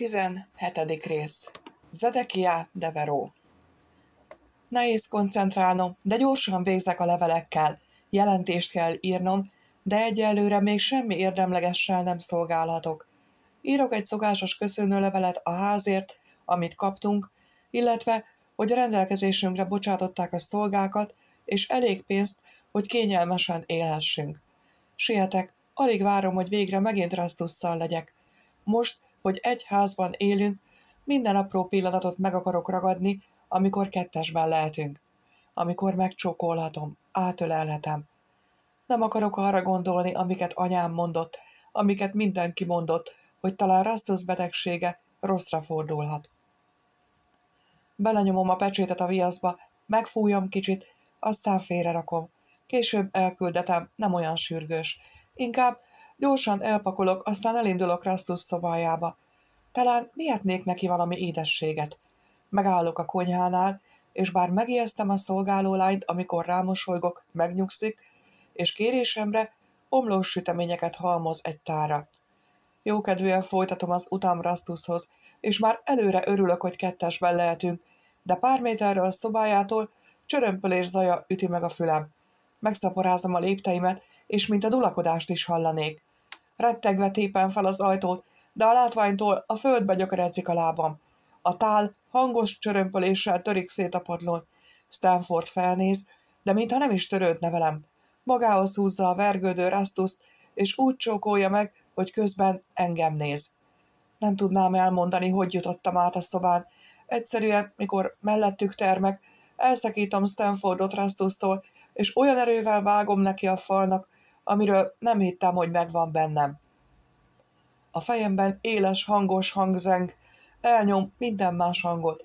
17. rész Zedekia Deveró Nehéz koncentrálnom, de gyorsan végzek a levelekkel. Jelentést kell írnom, de egyelőre még semmi érdemlegessel nem szolgálhatok. Írok egy szokásos köszönőlevelet a házért, amit kaptunk, illetve, hogy a rendelkezésünkre bocsátották a szolgákat, és elég pénzt, hogy kényelmesen élhessünk. Sietek, alig várom, hogy végre megint Rastusszal legyek. Most, hogy egy házban élünk, minden apró pillanatot meg akarok ragadni, amikor kettesben lehetünk. Amikor megcsókolhatom, átölelhetem. Nem akarok arra gondolni, amiket anyám mondott, amiket mindenki mondott, hogy talán Rastus betegsége rosszra fordulhat. Belenyomom a pecsétet a viaszba, megfújom kicsit, aztán félrerakom. Később elküldetem, nem olyan sürgős. Inkább Gyorsan elpakolok, aztán elindulok Rastus szobájába. Talán vihetnék neki valami édességet. Megállok a konyhánál, és bár megijesztem a szolgálólányt, amikor rámosolygok, megnyugszik, és kérésemre omlós süteményeket halmoz egy tára. Jókedvűen folytatom az utam Rastushoz, és már előre örülök, hogy kettesben lehetünk, de pár méterről a szobájától csörömpölés zaja üti meg a fülem. Megszaporázom a lépteimet, és mint a dulakodást is hallanék. Rettegve tépen fel az ajtót, de a látványtól a földbe gyökeredzik a lábam. A tál hangos csörömpöléssel törik szét a padlón. Stanford felnéz, de mintha nem is törődne velem. Magához húzza a vergődő Rastuszt, és úgy csókolja meg, hogy közben engem néz. Nem tudnám elmondani, hogy jutottam át a szobán. Egyszerűen, mikor mellettük termek, elszakítom Stanfordot Rastustól, és olyan erővel vágom neki a falnak, amiről nem hittem, hogy megvan bennem. A fejemben éles, hangos hangzeng, elnyom minden más hangot.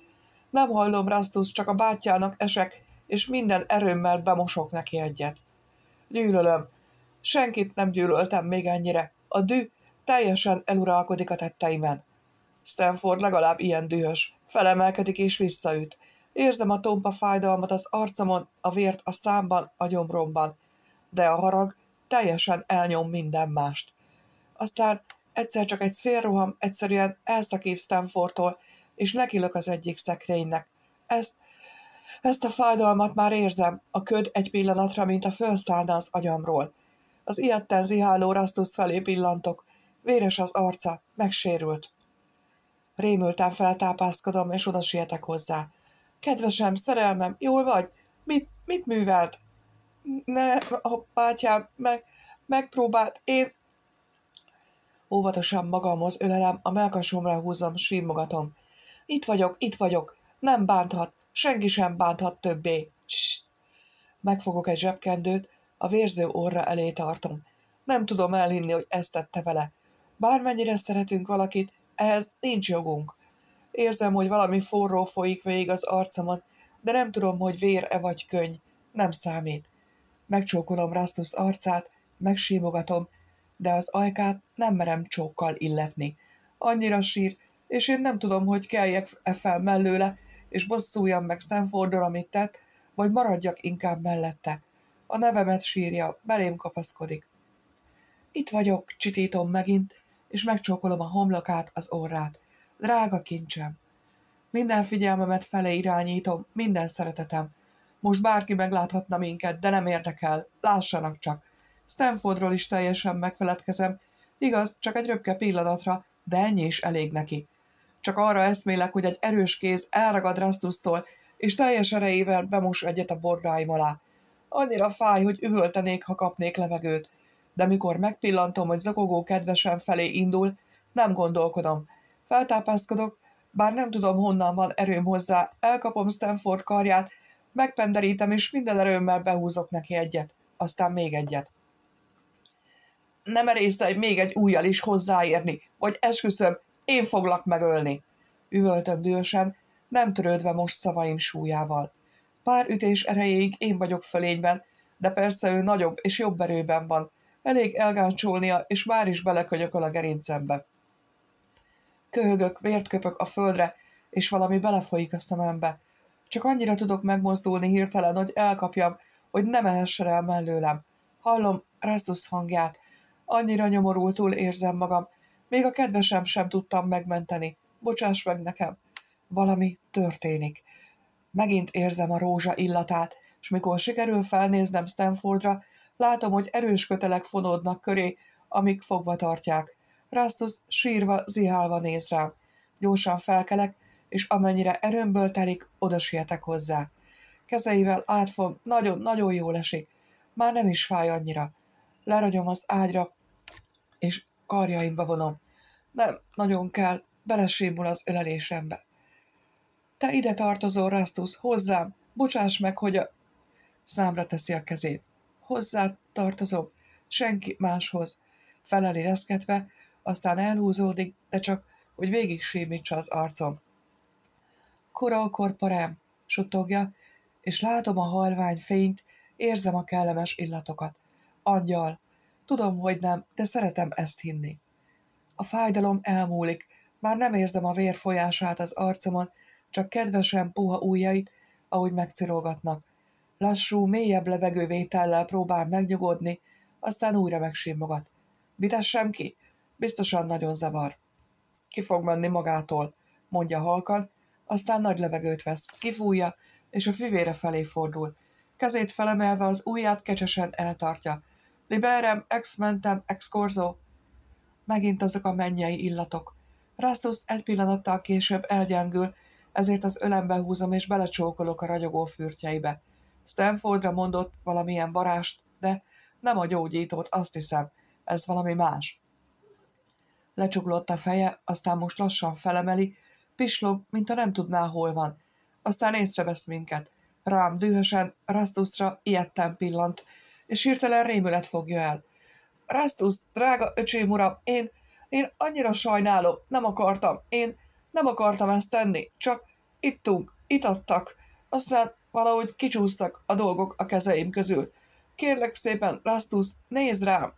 Nem hallom Rastus, csak a bátyjának esek, és minden erőmmel bemosok neki egyet. Gyűlölöm. Senkit nem gyűlöltem még ennyire. A dű teljesen eluralkodik a tetteimen. Stanford legalább ilyen dühös. Felemelkedik és visszaüt. Érzem a tompa fájdalmat az arcomon, a vért a számban, a gyomromban. De a harag teljesen elnyom minden mást. Aztán egyszer csak egy szélroham egyszerűen elszakít Stanfordtól, és nekilök az egyik szekrénynek. Ezt, ezt a fájdalmat már érzem, a köd egy pillanatra, mint a fölszállna az agyamról. Az ilyetten ziháló Rastus felé pillantok, véres az arca, megsérült. Rémülten feltápászkodom, és oda sietek hozzá. Kedvesem, szerelmem, jól vagy? Mit, mit művelt? Ne, bátyám meg, megpróbált, én... Óvatosan magamhoz ölelem, a melkasomra húzom, sírmogatom. Itt vagyok, itt vagyok, nem bánthat, senki sem bánthat többé. Csst. Megfogok egy zsebkendőt, a vérző orra elé tartom. Nem tudom elhinni, hogy ezt tette vele. Bármennyire szeretünk valakit, ehhez nincs jogunk. Érzem, hogy valami forró folyik végig az arcomon, de nem tudom, hogy vér-e vagy könyv. Nem számít. Megcsókolom Rastus arcát, megsímogatom, de az ajkát nem merem csókkal illetni. Annyira sír, és én nem tudom, hogy keljek-e fel mellőle, és bosszújam meg Stanfordon, amit tett, vagy maradjak inkább mellette. A nevemet sírja, belém kapaszkodik. Itt vagyok, csitítom megint, és megcsókolom a homlokát, az orrát. Drága kincsem! Minden figyelmemet fele irányítom, minden szeretetem, most bárki megláthatna minket, de nem érdekel. Lássanak csak. Stanfordról is teljesen megfeledkezem. Igaz, csak egy röpke pillanatra, de ennyi is elég neki. Csak arra eszmélek, hogy egy erős kéz elragad Rastusztól, és teljes erejével bemos egyet a borgáim alá. Annyira fáj, hogy üvöltenék, ha kapnék levegőt. De mikor megpillantom, hogy zakogó kedvesen felé indul, nem gondolkodom. Feltápászkodok, bár nem tudom honnan van erőm hozzá, elkapom Stanford karját, Megpenderítem, és minden erőmmel behúzok neki egyet, aztán még egyet. Nem merészelj még egy újjal is hozzáérni, vagy esküszöm, én foglak megölni. Üvöltöm dühösen, nem törődve most szavaim súlyával. Pár ütés erejéig én vagyok fölényben, de persze ő nagyobb és jobb erőben van. Elég elgáncsolnia, és már is belekönyököl a gerincembe. Köhögök, vért köpök a földre, és valami belefolyik a szemembe. Csak annyira tudok megmozdulni hirtelen, hogy elkapjam, hogy ne mehessen el mellőlem. Hallom Rastus hangját. Annyira nyomorultul érzem magam. Még a kedvesem sem tudtam megmenteni. bocsáss meg nekem. Valami történik. Megint érzem a rózsa illatát, és mikor sikerül felnéznem Stanfordra, látom, hogy erős kötelek fonódnak köré, amik fogva tartják. Rastus sírva, zihálva néz rám. Gyorsan felkelek, és amennyire erőmből telik, oda sietek hozzá. Kezeivel átfog, nagyon-nagyon jól esik. Már nem is fáj annyira. Leragyom az ágyra, és karjaimba vonom. Nem, nagyon kell, belesémul az ölelésembe. Te ide tartozol, Rastus, hozzám, bocsáss meg, hogy a... Számra teszi a kezét. Hozzá tartozom, senki máshoz. Feleli reszketve, aztán elhúzódik, de csak, hogy végig sémítsa az arcom. Kora a korporám, suttogja, és látom a halvány fényt, érzem a kellemes illatokat. Angyal, tudom, hogy nem, de szeretem ezt hinni. A fájdalom elmúlik, már nem érzem a vér folyását az arcomon, csak kedvesen puha ujjait, ahogy megcirogatnak. Lassú, mélyebb levegővétellel próbál megnyugodni, aztán újra megsimogat. Vitessem ki? Biztosan nagyon zavar. Ki fog menni magától, mondja halkan, aztán nagy levegőt vesz, kifújja, és a fivére felé fordul. Kezét felemelve az ujját kecsesen eltartja. Liberem, ex mentem, ex corso. Megint azok a mennyei illatok. Rastus egy pillanattal később elgyengül, ezért az ölembe húzom és belecsókolok a ragyogó fürtjeibe. Stanfordra mondott valamilyen varást, de nem a gyógyítót, azt hiszem, ez valami más. Lecsuklott a feje, aztán most lassan felemeli, pislog, mint a nem tudná, hol van. Aztán észrevesz minket. Rám dühösen, Rastusra ilyetten pillant, és hirtelen rémület fogja el. Rastus, drága öcsém uram, én, én annyira sajnálom, nem akartam, én nem akartam ezt tenni, csak ittunk, itattak, aztán valahogy kicsúsztak a dolgok a kezeim közül. Kérlek szépen, Rastus, nézd rám!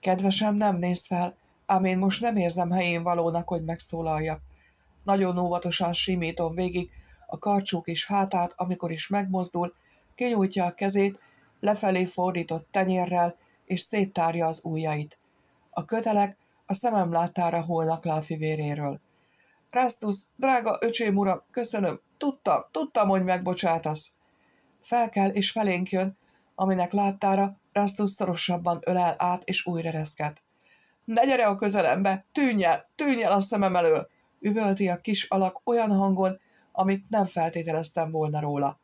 Kedvesem nem néz fel, ám én most nem érzem helyén valónak, hogy megszólaljak. Nagyon óvatosan simítom végig a karcsú kis hátát, amikor is megmozdul, kinyújtja a kezét, lefelé fordított tenyérrel, és széttárja az ujjait. A kötelek a szemem láttára holnak le a fivéréről. Rastus, drága öcsém uram, köszönöm, tudtam, tudtam, hogy megbocsátasz. Felkel és felénk jön, aminek láttára Rastus szorosabban ölel át és újra reszket. Ne gyere a közelembe, tűnj el, tűnj el a szemem elől! Üvölti a kis alak olyan hangon, amit nem feltételeztem volna róla.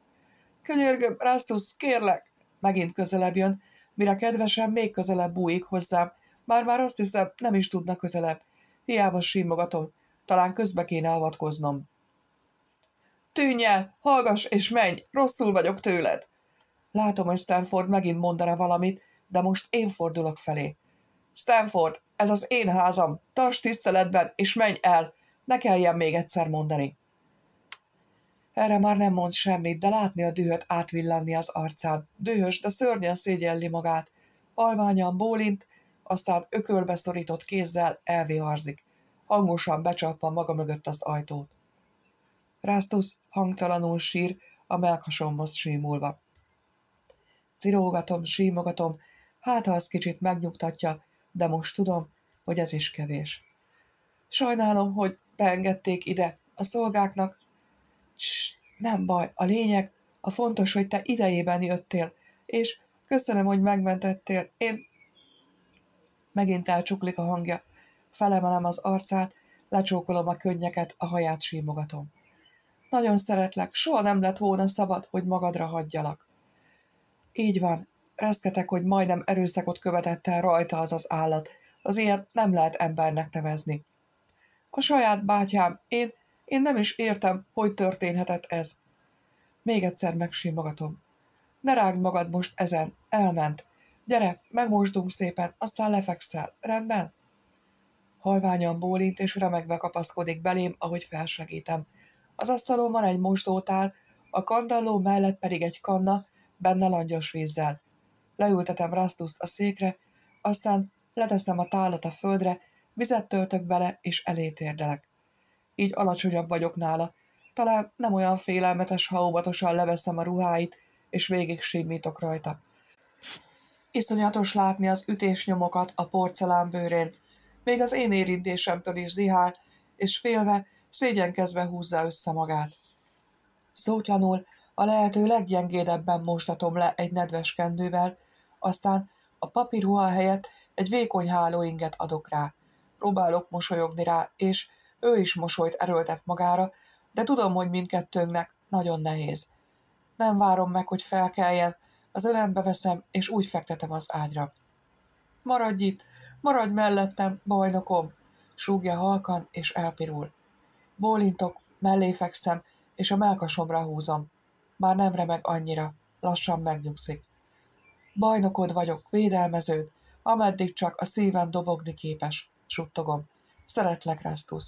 Könyörgöm, Rastus, kérlek! Megint közelebb jön, mire kedvesen még közelebb bújik hozzám, már-már azt hiszem, nem is tudna közelebb. Hiába símogatom, talán közbe kéne avatkoznom. Tűnj el, hallgass és menj, rosszul vagyok tőled. Látom, hogy Stanford megint mondana valamit, de most én fordulok felé. Stanford, ez az én házam, tarts tiszteletben, és menj el, ne kelljen még egyszer mondani. Erre már nem mond semmit, de látni a dühöt átvillanni az arcán. Dühös, de szörnyen szégyelli magát. Alványan bólint, aztán ökölbe szorított kézzel elviharzik, hangosan becsapva maga mögött az ajtót. Rástus hangtalanul sír, a melkasomhoz símulva. Cirógatom, símogatom, hát ha az kicsit megnyugtatja, de most tudom, hogy ez is kevés. Sajnálom, hogy beengedték ide a szolgáknak. Cs, nem baj, a lényeg, a fontos, hogy te idejében jöttél, és köszönöm, hogy megmentettél. Én... Megint elcsuklik a hangja. Felemelem az arcát, lecsókolom a könnyeket, a haját símogatom. Nagyon szeretlek, soha nem lett volna szabad, hogy magadra hagyjalak. Így van, reszketek, hogy majdnem erőszakot követett el rajta az az állat. Az ilyet nem lehet embernek nevezni. A saját bátyám, én, én nem is értem, hogy történhetett ez. Még egyszer megsimogatom. Ne rágd magad most ezen, elment. Gyere, megmosdunk szépen, aztán lefekszel, rendben? Halványan bólint és remegve kapaszkodik belém, ahogy felsegítem. Az asztalon van egy mosdótál, a kandalló mellett pedig egy kanna, benne langyos vízzel. Leültetem Rastuszt a székre, aztán leteszem a tálat a földre, vizet töltök bele, és elétérdelek. Így alacsonyabb vagyok nála, talán nem olyan félelmetes, ha óvatosan leveszem a ruháit, és végig simítok rajta. Iszonyatos látni az ütésnyomokat a porcelán bőrén, még az én érintésemtől is zihál, és félve, szégyenkezve húzza össze magát. Szótlanul a lehető leggyengédebben mostatom le egy nedves kendővel, aztán a papírruha helyett egy vékony hálóinget adok rá. Próbálok mosolyogni rá, és ő is mosolyt erőltet magára, de tudom, hogy mindkettőnknek nagyon nehéz. Nem várom meg, hogy felkeljen, az ölembe veszem, és úgy fektetem az ágyra. Maradj itt, maradj mellettem, bajnokom, súgja halkan, és elpirul. Bólintok, mellé fekszem, és a melkasomra húzom. Már nem remeg annyira, lassan megnyugszik. Bajnokod vagyok, védelmeződ, ameddig csak a szívem dobogni képes, suttogom. Szeretlek, Rastus.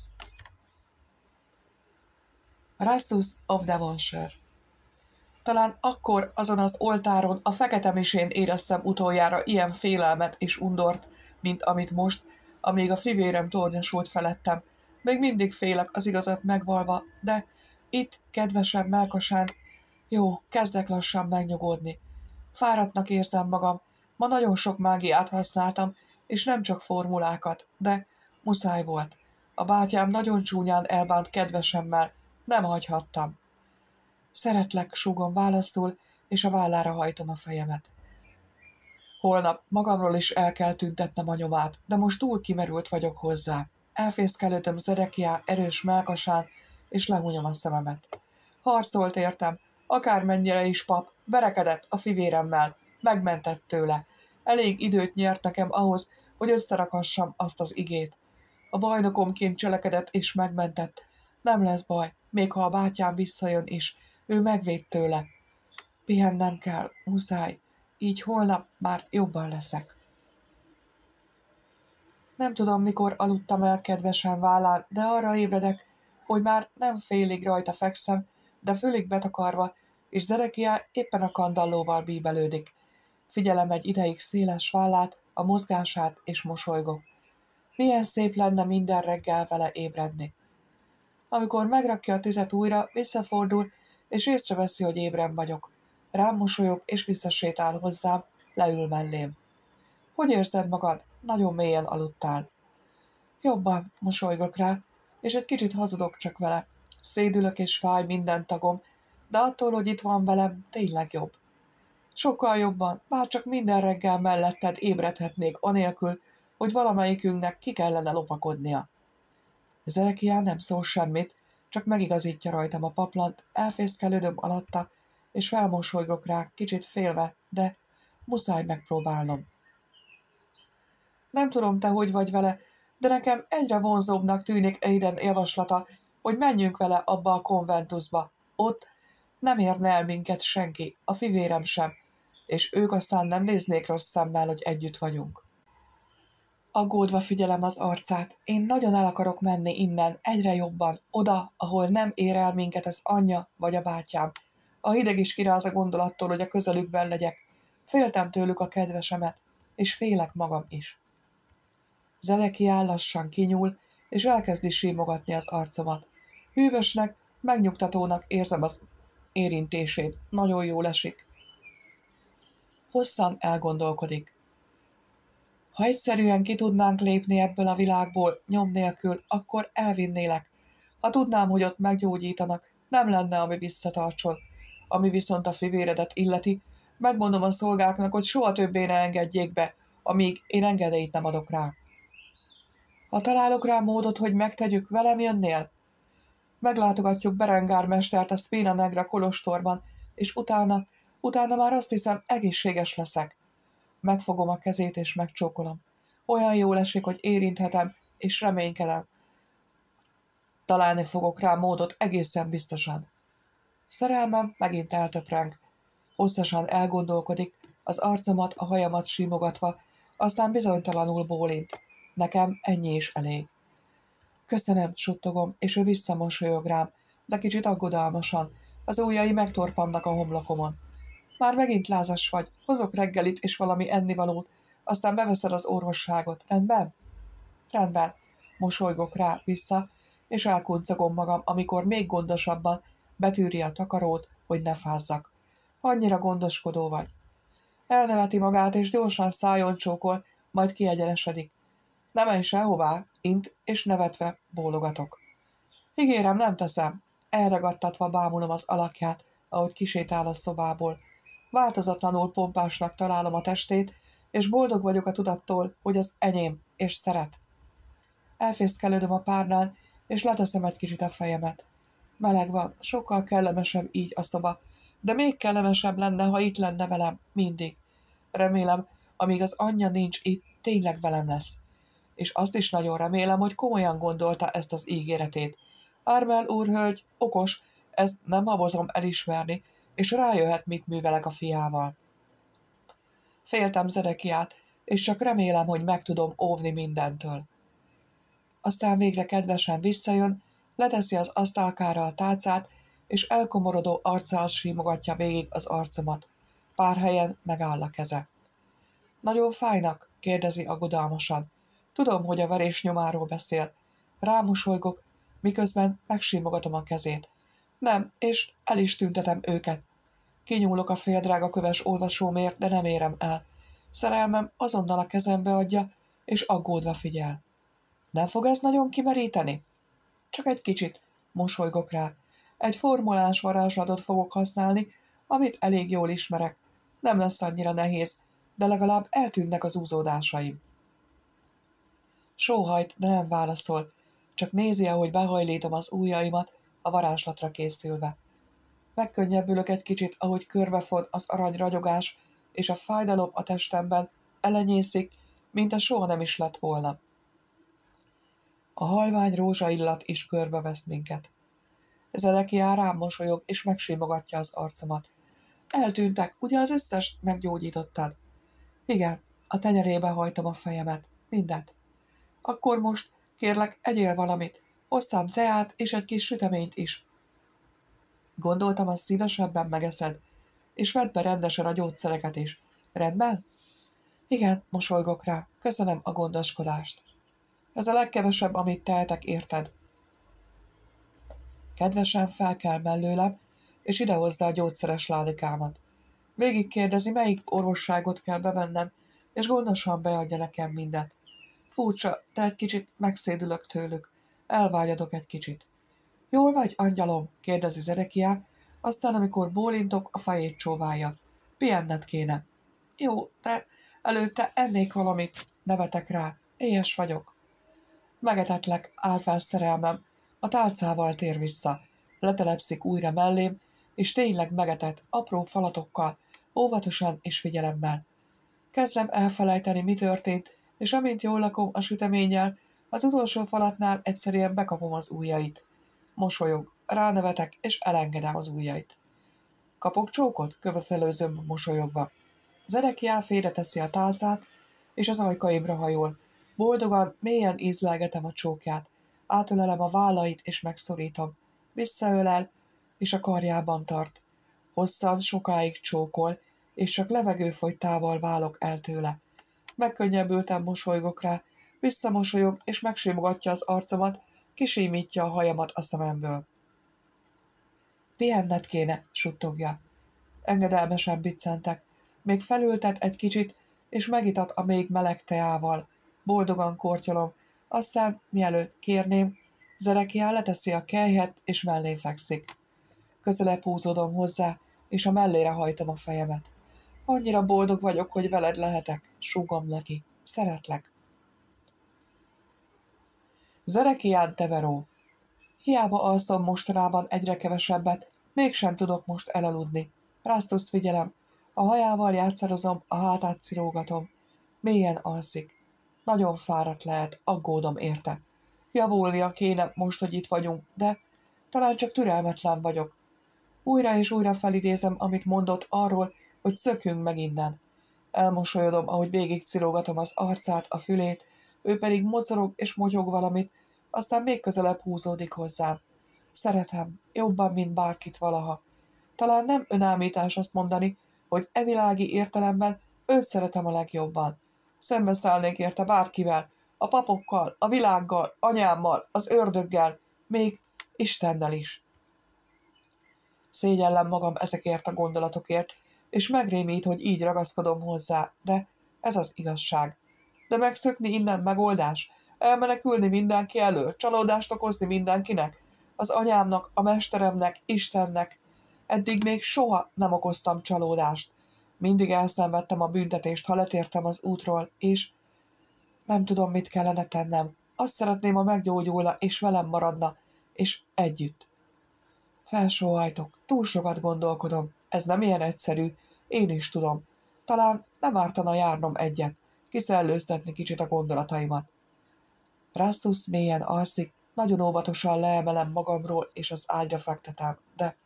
Rastus of Devonshire talán akkor azon az oltáron a fekete misén éreztem utoljára ilyen félelmet és undort, mint amit most, amíg a fivérem tornyosult felettem. Még mindig félek az igazat megvalva, de itt, kedvesem melkasán, jó, kezdek lassan megnyugodni. Fáradtnak érzem magam, ma nagyon sok mágiát használtam, és nem csak formulákat, de muszáj volt. A bátyám nagyon csúnyán elbánt kedvesemmel, nem hagyhattam. Szeretlek, súgom válaszul, és a vállára hajtom a fejemet. Holnap magamról is el kell tüntetnem a nyomát, de most túl kimerült vagyok hozzá. Elfészkelődöm Zedekiá erős melkasán, és lehúnyom a szememet. Harcolt értem, akármennyire is pap, berekedett a fivéremmel, megmentett tőle. Elég időt nyert nekem ahhoz, hogy összerakassam azt az igét. A bajnokomként cselekedett és megmentett. Nem lesz baj, még ha a bátyám visszajön is, ő megvéd tőle. Pihennem kell, muszáj, így holnap már jobban leszek. Nem tudom, mikor aludtam el kedvesen vállán, de arra ébredek, hogy már nem félig rajta fekszem, de fülig betakarva, és Zerekia éppen a kandallóval bíbelődik. Figyelem egy ideig széles vállát, a mozgását, és mosolygok. Milyen szép lenne minden reggel vele ébredni. Amikor megrakja a tüzet újra, visszafordul, és észreveszi, hogy ébren vagyok. Rám mosolyog, és visszasétál hozzám, leül mellém. Hogy érzed magad? Nagyon mélyen aludtál. Jobban, mosolygok rá, és egy kicsit hazudok csak vele. Szédülök és fáj minden tagom, de attól, hogy itt van velem, tényleg jobb. Sokkal jobban, bár csak minden reggel melletted ébredhetnék anélkül, hogy valamelyikünknek ki kellene lopakodnia. Zerekián nem szól semmit, csak megigazítja rajtam a paplant, elfészkelődöm alatta, és felmosolygok rá, kicsit félve, de muszáj megpróbálnom. Nem tudom, te hogy vagy vele, de nekem egyre vonzóbbnak tűnik Aiden javaslata, hogy menjünk vele abba a konventusba. Ott nem érne el minket senki, a fivérem sem, és ők aztán nem néznék rossz szemmel, hogy együtt vagyunk. Aggódva figyelem az arcát. Én nagyon el akarok menni innen, egyre jobban, oda, ahol nem ér el minket az anyja vagy a bátyám. A hideg is kiráz a gondolattól, hogy a közelükben legyek. Féltem tőlük a kedvesemet, és félek magam is. Zeleki lassan kinyúl, és elkezdi símogatni az arcomat. Hűvösnek, megnyugtatónak érzem az érintését. Nagyon jól esik. Hosszan elgondolkodik. Ha egyszerűen ki tudnánk lépni ebből a világból nyom nélkül, akkor elvinnélek. Ha tudnám, hogy ott meggyógyítanak, nem lenne, ami visszatartson. Ami viszont a fivéredet illeti, megmondom a szolgáknak, hogy soha többé ne engedjék be, amíg én engedélyt nem adok rá. Ha találok rá módot, hogy megtegyük, velem jönnél? Meglátogatjuk Berengár mestert a Spina Negra kolostorban, és utána, utána már azt hiszem, egészséges leszek. Megfogom a kezét és megcsókolom. Olyan jól esik, hogy érinthetem, és reménykedem. Találni fogok rá módot egészen biztosan. Szerelmem megint eltöpreng. Hosszasan elgondolkodik, az arcomat, a hajamat simogatva, aztán bizonytalanul bólint. Nekem ennyi is elég. Köszönöm, suttogom, és ő visszamosolyog rám, de kicsit aggodalmasan. Az ujjai megtorpannak a homlokomon. Már megint lázas vagy, hozok reggelit és valami ennivalót, aztán beveszed az orvosságot, rendben? Rendben, mosolygok rá vissza, és elkuncogom magam, amikor még gondosabban betűri a takarót, hogy ne fázzak. Annyira gondoskodó vagy. Elneveti magát, és gyorsan szájon csókol, majd kiegyenesedik. Nem menj sehová, int és nevetve bólogatok. Ígérem, nem teszem. Elragadtatva bámulom az alakját, ahogy kisétál a szobából. Változatlanul pompásnak találom a testét, és boldog vagyok a tudattól, hogy az enyém, és szeret. Elfészkelődöm a párnán, és leteszem egy kicsit a fejemet. Meleg van, sokkal kellemesebb így a szoba, de még kellemesebb lenne, ha itt lenne velem, mindig. Remélem, amíg az anyja nincs itt, tényleg velem lesz. És azt is nagyon remélem, hogy komolyan gondolta ezt az ígéretét. Ármel úrhölgy, okos, ezt nem habozom elismerni, és rájöhet, mit művelek a fiával. Féltem Zedekiát, és csak remélem, hogy meg tudom óvni mindentől. Aztán végre kedvesen visszajön, leteszi az asztalkára a tálcát, és elkomorodó arccal símogatja végig az arcomat. Pár helyen megáll a keze. Nagyon fájnak? kérdezi aggodalmasan. Tudom, hogy a verés nyomáról beszél. Rámosolygok, miközben megsímogatom a kezét. Nem, és el is tüntetem őket. Kinyúlok a féldrága köves olvasómért, de nem érem el. Szerelmem azonnal a kezembe adja, és aggódva figyel. Nem fog ez nagyon kimeríteni? Csak egy kicsit, mosolygok rá. Egy formulás varázslatot fogok használni, amit elég jól ismerek. Nem lesz annyira nehéz, de legalább eltűnnek az úzódásaim. Sóhajt, de nem válaszol, csak nézi, ahogy behajlítom az ujjaimat, a varázslatra készülve. Megkönnyebbülök egy kicsit, ahogy körbefon az arany ragyogás, és a fájdalom a testemben elenyészik, mint a soha nem is lett volna. A halvány rózsaillat is körbevesz minket. Zedekiá rám mosolyog, és megsimogatja az arcomat. Eltűntek, ugye az összes meggyógyítottad? Igen, a tenyerébe hajtom a fejemet. Mindent. Akkor most, kérlek, egyél valamit. Hoztam teát és egy kis süteményt is. Gondoltam, azt szívesebben megeszed, és vedd be rendesen a gyógyszereket is. Rendben? Igen, mosolygok rá. Köszönöm a gondoskodást. Ez a legkevesebb, amit tehetek, érted? Kedvesen fel kell mellőlem, és idehozza a gyógyszeres ládikámat. Végig kérdezi, melyik orvosságot kell bevennem, és gondosan beadja nekem mindet. Furcsa, de egy kicsit megszédülök tőlük. Elvágyadok egy kicsit. Jól vagy, angyalom? kérdezi Zedekiá, aztán amikor bólintok, a fejét csóválja. Pihenned kéne. Jó, de előtte ennék valamit. Nevetek rá. Éhes vagyok. Megetetlek, áll fel szerelmem. A tálcával tér vissza. Letelepszik újra mellém, és tényleg megetett, apró falatokkal, óvatosan és figyelemmel. Kezdem elfelejteni, mi történt, és amint jól lakom a süteménnyel, az utolsó falatnál egyszerűen bekapom az ujjait. Mosolyog, ránevetek, és elengedem az ujjait. Kapok csókot? követelő zömb mosolyogva. Zedekiá félreteszi a tálcát, és az ajkaimra hajol. Boldogan, mélyen ízlelgetem a csókját. Átölelem a vállait, és megszorítom. Visszaölel, és a karjában tart. Hosszan, sokáig csókol, és csak levegőfolytával válok el tőle. Megkönnyebbültem mosolygok rá, visszamosolyog, és megsimogatja az arcomat, kisímítja a hajamat a szememből. Pihenned kéne, suttogja. Engedelmesen biccentek. Még felültet egy kicsit, és megitat a még meleg teával. Boldogan kortyolom, aztán, mielőtt kérném, Zerekiá leteszi a kelyhet, és mellé fekszik. Közelebb húzódom hozzá, és a mellére hajtom a fejemet. Annyira boldog vagyok, hogy veled lehetek, súgom neki. Szeretlek. Zerekián Teveró Hiába alszom mostanában egyre kevesebbet, mégsem tudok most elaludni. Rásztuszt figyelem, a hajával játszarozom, a hátát cirógatom. Mélyen alszik. Nagyon fáradt lehet, aggódom érte. Javulnia kéne most, hogy itt vagyunk, de talán csak türelmetlen vagyok. Újra és újra felidézem, amit mondott arról, hogy szökjünk meg innen. Elmosolyodom, ahogy végig cirógatom az arcát, a fülét, ő pedig mocorog és motyog valamit, aztán még közelebb húzódik hozzám. Szeretem, jobban, mint bárkit valaha. Talán nem önállítás azt mondani, hogy evilági értelemben őt szeretem a legjobban. Szembeszállnék érte bárkivel, a papokkal, a világgal, anyámmal, az ördöggel, még Istennel is. Szégyellem magam ezekért a gondolatokért, és megrémít, hogy így ragaszkodom hozzá, de ez az igazság. De megszökni innen megoldás? Elmenekülni mindenki elől? Csalódást okozni mindenkinek? Az anyámnak, a mesteremnek, Istennek? Eddig még soha nem okoztam csalódást. Mindig elszenvedtem a büntetést, ha letértem az útról, és nem tudom, mit kellene tennem. Azt szeretném, ha meggyógyulna, és velem maradna, és együtt. Felsóhajtok, túl sokat gondolkodom, ez nem ilyen egyszerű, én is tudom. Talán nem ártana járnom egyet, kiszellőztetni kicsit a gondolataimat. Rastus mélyen alszik, nagyon óvatosan leemelem magamról, és az ágyra fektetem, de...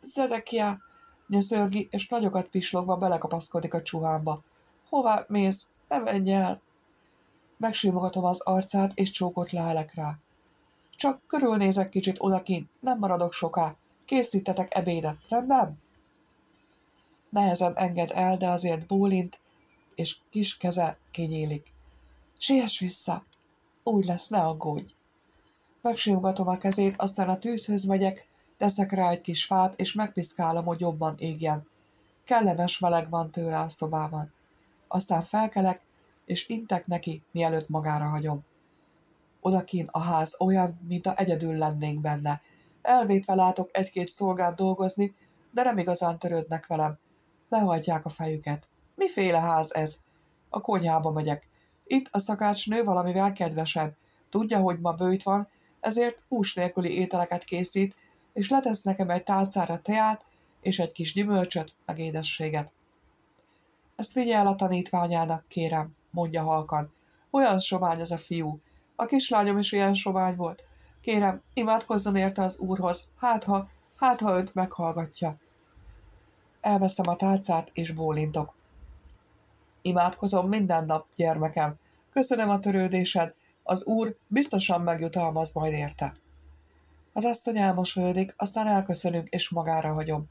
Zedekia, nyöszörgi, és nagyokat pislogva belekapaszkodik a csuhámba. Hová mész? Ne menj el! Megsimogatom az arcát, és csókot lelek rá. Csak körülnézek kicsit odakint, nem maradok soká. Készítetek ebédet, rendben? Nehezen enged el, de azért bólint, és kis keze kinyílik. Siess vissza! Úgy lesz, ne aggódj! Megsimogatom a kezét, aztán a tűzhöz megyek, teszek rá egy kis fát, és megpiszkálom, hogy jobban égjen. Kellemes meleg van tőle a szobában. Aztán felkelek, és intek neki, mielőtt magára hagyom. Odakin a ház olyan, mint a egyedül lennénk benne. Elvétve látok egy-két szolgát dolgozni, de nem igazán törődnek velem. Lehajtják a fejüket. Miféle ház ez? A konyhába megyek. Itt a szakácsnő valamivel kedvesebb. Tudja, hogy ma bőjt van, ezért hús nélküli ételeket készít, és letesz nekem egy tálcára teát, és egy kis gyümölcsöt, meg édességet. Ezt vigye el a tanítványának, kérem, mondja halkan. Olyan sovány az a fiú. A kislányom is ilyen sovány volt. Kérem, imádkozzon érte az úrhoz, hát ha, hát ha önt meghallgatja. Elveszem a tálcát, és bólintok. Imádkozom minden nap, gyermekem. Köszönöm a törődésed, az úr biztosan megjutalmaz majd érte. Az asszony elmosolyodik, aztán elköszönünk, és magára hagyom.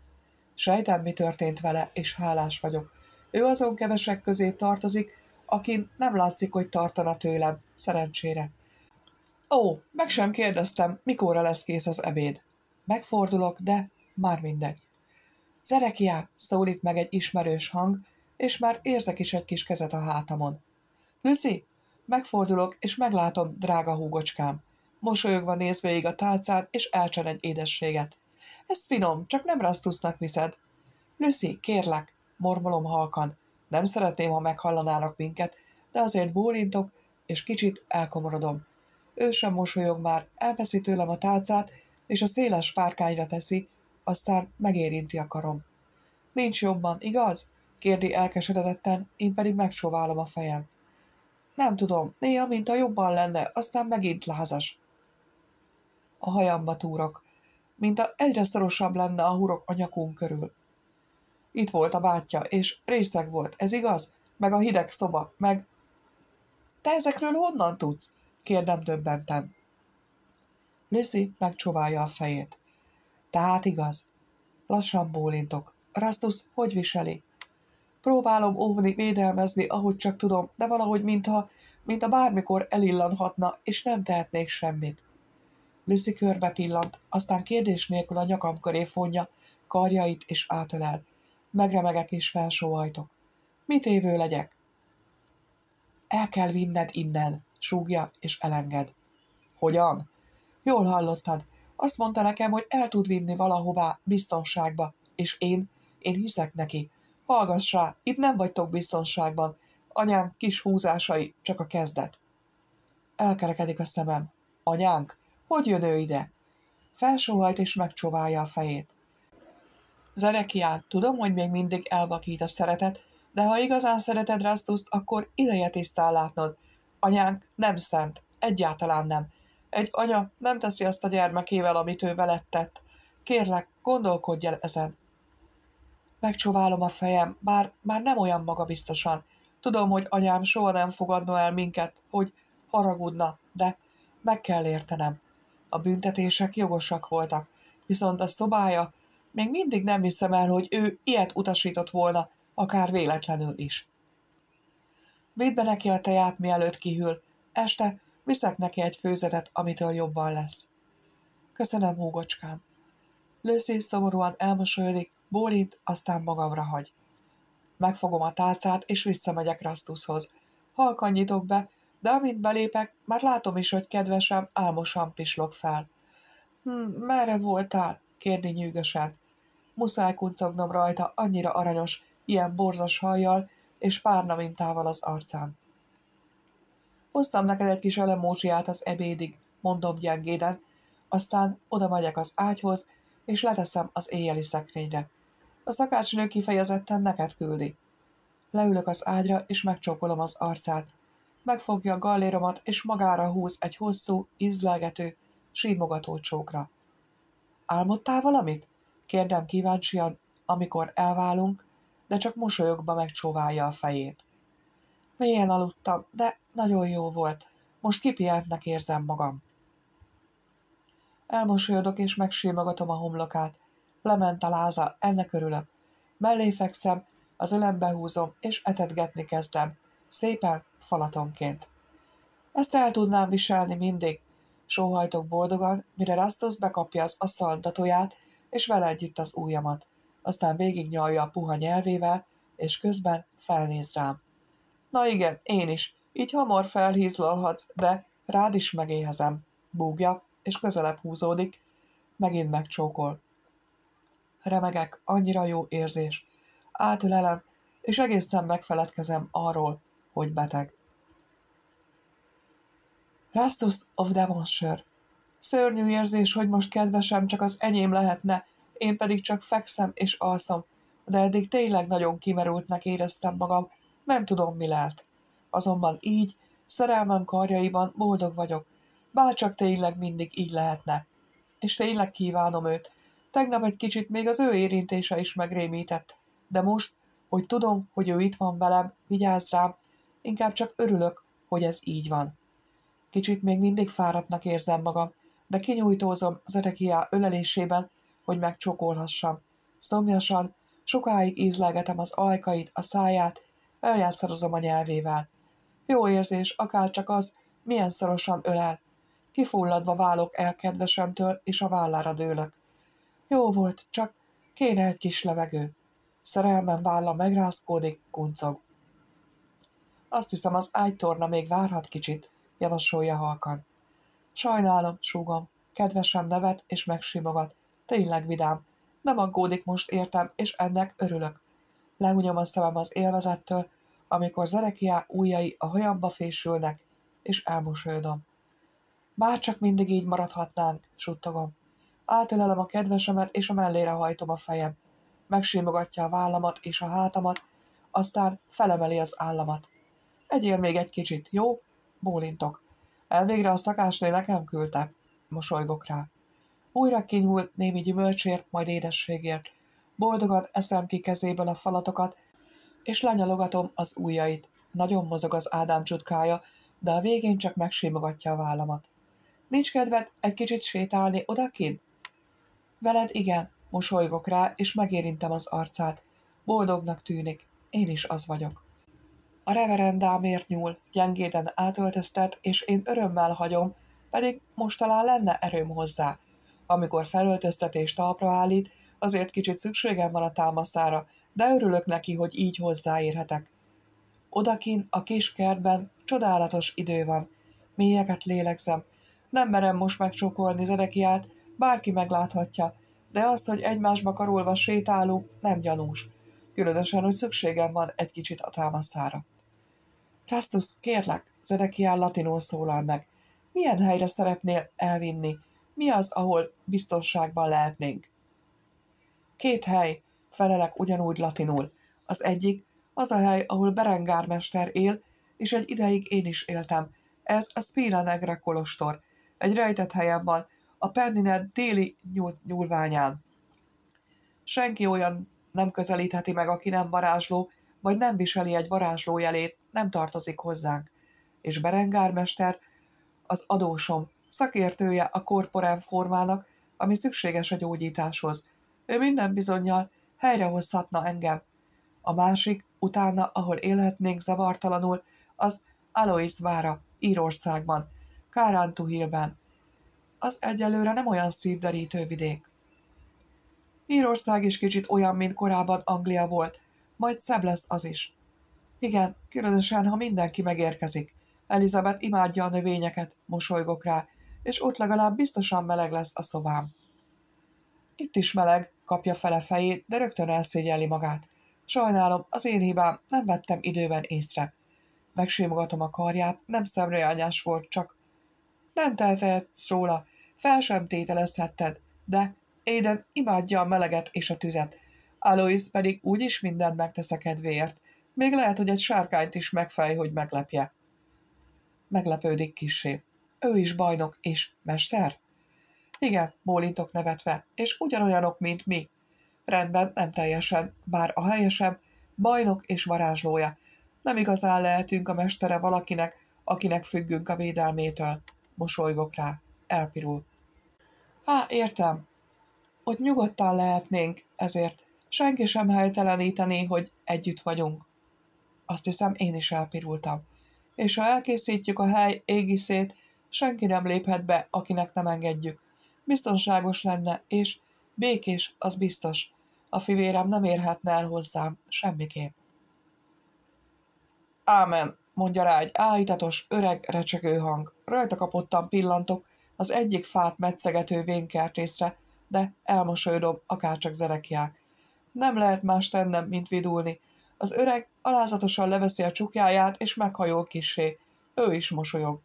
Sejtem, mi történt vele, és hálás vagyok. Ő azon kevesek közé tartozik, akin nem látszik, hogy tartana tőlem, szerencsére. Ó, meg sem kérdeztem, mikorra lesz kész az ebéd. Megfordulok, de már mindegy. Zerekiá, szólít meg egy ismerős hang, és már érzek is egy kis kezet a hátamon. Lucy, megfordulok, és meglátom drága húgocskám. Mosolyogva néz végig a tálcán, és elcsen egy édességet. Ez finom, csak nem rasztusznak viszed. Lucy, kérlek, mormolom halkan. Nem szeretném, ha meghallanának minket, de azért bólintok, és kicsit elkomorodom. Ő sem mosolyog már, elveszi tőlem a tálcát, és a széles párkányra teszi, aztán megérinti a karom. Nincs jobban, igaz? Kérdi elkeseredetten, én pedig megsóválom a fejem. Nem tudom, néha, mint a jobban lenne, aztán megint lázas. A hajamba túrok, mint a egyre szorosabb lenne a hurok a nyakunk körül. Itt volt a bátyja, és részeg volt, ez igaz? Meg a hideg szoba, meg... Te ezekről honnan tudsz? kérdem döbbenten. Lucy megcsóválja a fejét. Tehát igaz. Lassan bólintok. Rastus hogy viseli? Próbálom óvni, védelmezni, ahogy csak tudom, de valahogy mintha, mintha bármikor elillanhatna, és nem tehetnék semmit. Lucy körbe pillant, aztán kérdés nélkül a nyakam köré fonja, karjait és átölel. Megremegek és felsóhajtok. Mit évő legyek? El kell vinned innen, súgja és elenged. Hogyan? Jól hallottad. Azt mondta nekem, hogy el tud vinni valahová, biztonságba, és én, én hiszek neki. Hallgass rá, itt nem vagytok biztonságban. Anyám kis húzásai, csak a kezdet. Elkerekedik a szemem. Anyánk? Hogy jön ő ide? Felsóhajt és megcsóválja a fejét. Zenekiá, tudom, hogy még mindig elvakít a szeretet, de ha igazán szereted Rastuszt, akkor ideje tisztán látnod. Anyánk nem szent, egyáltalán nem. Egy anya nem teszi azt a gyermekével, amit ő veled tett. Kérlek, gondolkodj el ezen. Megcsóválom a fejem, bár már nem olyan magabiztosan. Tudom, hogy anyám soha nem fogadna el minket, hogy haragudna, de meg kell értenem. A büntetések jogosak voltak, viszont a szobája még mindig nem hiszem el, hogy ő ilyet utasított volna, akár véletlenül is. Vidd be neki a teját, mielőtt kihűl. Este viszek neki egy főzetet, amitől jobban lesz. Köszönöm, húgocskám. Lucy szomorúan elmosolyodik, bólint, aztán magamra hagy. Megfogom a tálcát, és visszamegyek Rastushoz. Halkan nyitok be, de amint belépek, már látom is, hogy kedvesem álmosan pislog fel. Hm, merre voltál? kérdi nyűgösen. Muszáj kuncognom rajta, annyira aranyos, ilyen borzas hajjal és párna mintával az arcán. Hoztam neked egy kis elemózsiát az ebédig, mondom gyengéden, aztán oda megyek az ágyhoz, és leteszem az éjjeli szekrényre. A szakácsnő kifejezetten neked küldi. Leülök az ágyra, és megcsókolom az arcát. Megfogja a galléromat, és magára húz egy hosszú, ízlelgető, símogató csókra. Álmodtál valamit? Kérdem kíváncsian, amikor elválunk, de csak mosolyogva megcsóválja a fejét. Mélyen aludtam, de nagyon jó volt. Most kipihentnek érzem magam. Elmosolyodok és megsímogatom a homlokát. Lement a láza, ennek örülök. Mellé fekszem, az ölembe húzom, és etetgetni kezdem. Szépen, falatonként. Ezt el tudnám viselni mindig. Sóhajtok boldogan, mire Rastos bekapja az aszaldatóját, és vele együtt az ujjamat. Aztán végig nyalja a puha nyelvével, és közben felnéz rám. Na igen, én is. Így hamar felhízlalhatsz, de rád is megéhezem. Búgja, és közelebb húzódik, megint megcsókol. Remegek, annyira jó érzés. Átölelem, és egészen megfeledkezem arról, hogy beteg. Rastus of Devonshire. Szörnyű érzés, hogy most kedvesem csak az enyém lehetne, én pedig csak fekszem és alszom, de eddig tényleg nagyon kimerültnek éreztem magam, nem tudom, mi lehet. Azonban így, szerelmem karjaiban boldog vagyok, bárcsak tényleg mindig így lehetne. És tényleg kívánom őt. Tegnap egy kicsit még az ő érintése is megrémített, de most, hogy tudom, hogy ő itt van velem, vigyázz rám, inkább csak örülök, hogy ez így van. Kicsit még mindig fáradtnak érzem magam, de kinyújtózom Zedekiá ölelésében, hogy megcsókolhassam. Szomjasan, sokáig ízlelgetem az ajkait, a száját, eljátszarozom a nyelvével. Jó érzés, akár csak az, milyen szorosan ölel. Kifulladva válok el kedvesemtől, és a vállára dőlök. Jó volt, csak kéne egy kis levegő. Szerelmem válla megrázkódik, kuncog. Azt hiszem, az ágytorna még várhat kicsit, javasolja halkan. Sajnálom, súgom. Kedvesem nevet és megsimogat. Tényleg vidám. Nem aggódik most értem, és ennek örülök. Lehúnyom a szemem az élvezettől, amikor Zerekiá ujjai a hajamba fésülnek, és elmosolyodom. Bárcsak mindig így maradhatnánk, suttogom. Átölelem a kedvesemet, és a mellére hajtom a fejem. Megsimogatja a vállamat és a hátamat, aztán felemeli az államat. Egyél még egy kicsit, jó? Bólintok. Elvégre a szakásnő nekem küldte. Mosolygok rá. Újra kinyúlt némi gyümölcsért, majd édességért. Boldogan eszem ki kezéből a falatokat, és lenyalogatom az ujjait. Nagyon mozog az Ádám csutkája, de a végén csak megsimogatja a vállamat. Nincs kedved egy kicsit sétálni odakin? Veled igen, mosolygok rá, és megérintem az arcát. Boldognak tűnik, én is az vagyok. A reverendámért nyúl, gyengéden átöltöztet, és én örömmel hagyom, pedig most talán lenne erőm hozzá. Amikor felöltöztetés talpra állít, azért kicsit szükségem van a támaszára, de örülök neki, hogy így hozzáérhetek. Odakin a kis kertben csodálatos idő van. Mélyeket lélegzem. Nem merem most megcsókolni Zedekiát, bárki megláthatja, de az, hogy egymásba karolva sétálunk, nem gyanús. Különösen, hogy szükségem van egy kicsit a támaszára. Kastus, kérlek, Zedekián latinul szólal meg. Milyen helyre szeretnél elvinni? Mi az, ahol biztonságban lehetnénk? Két hely, felelek ugyanúgy latinul. Az egyik az a hely, ahol Berengármester él, és egy ideig én is éltem. Ez a Spina Negra kolostor. Egy rejtett helyen van, a Penninet déli nyúl- nyúlványán. Senki olyan nem közelítheti meg, aki nem varázsló, vagy nem viseli egy varázsló jelét, nem tartozik hozzánk. És Berengármester az adósom, szakértője a korporán formának, ami szükséges a gyógyításhoz. Ő minden bizonyal helyrehozhatna engem. A másik, utána, ahol élhetnénk zavartalanul, az Alois vára, Írországban, Kárántuhilben. Az egyelőre nem olyan szívderítő vidék. Írország is kicsit olyan, mint korábban Anglia volt, majd szebb lesz az is. Igen, különösen, ha mindenki megérkezik. Elizabeth imádja a növényeket, mosolygok rá, és ott legalább biztosan meleg lesz a szobám. Itt is meleg, kapja fele fejét, de rögtön elszégyelli magát. Sajnálom, az én hibám, nem vettem időben észre. Megsimogatom a karját, nem szemreányás volt, csak... Nem tehetsz róla, fel sem tételezhetted, de Éden imádja a meleget és a tüzet. Alois pedig úgyis mindent megtesz a kedvéért. Még lehet, hogy egy sárkányt is megfej, hogy meglepje. Meglepődik kissé. Ő is bajnok és mester? Igen, bólintok nevetve, és ugyanolyanok, mint mi. Rendben, nem teljesen, bár a helyesem bajnok és varázslója. Nem igazán lehetünk a mestere valakinek, akinek függünk a védelmétől. Mosolygok rá. Elpirul. Há, értem. Ott nyugodtan lehetnénk, ezért senki sem helytelenítené, hogy együtt vagyunk. Azt hiszem, én is elpirultam. És ha elkészítjük a hely égiszét, senki nem léphet be, akinek nem engedjük. Biztonságos lenne, és békés, az biztos. A fivérem nem érhetne el hozzám, semmiképp. Ámen, mondja rá egy áhítatos, öreg, recsegő hang. Rajta kapottan pillantok az egyik fát metszegető vénkertészre, de elmosolyodom, akárcsak zerekják. Nem lehet más tennem, mint vidulni. Az öreg alázatosan leveszi a csukjáját, és meghajol kissé. Ő is mosolyog.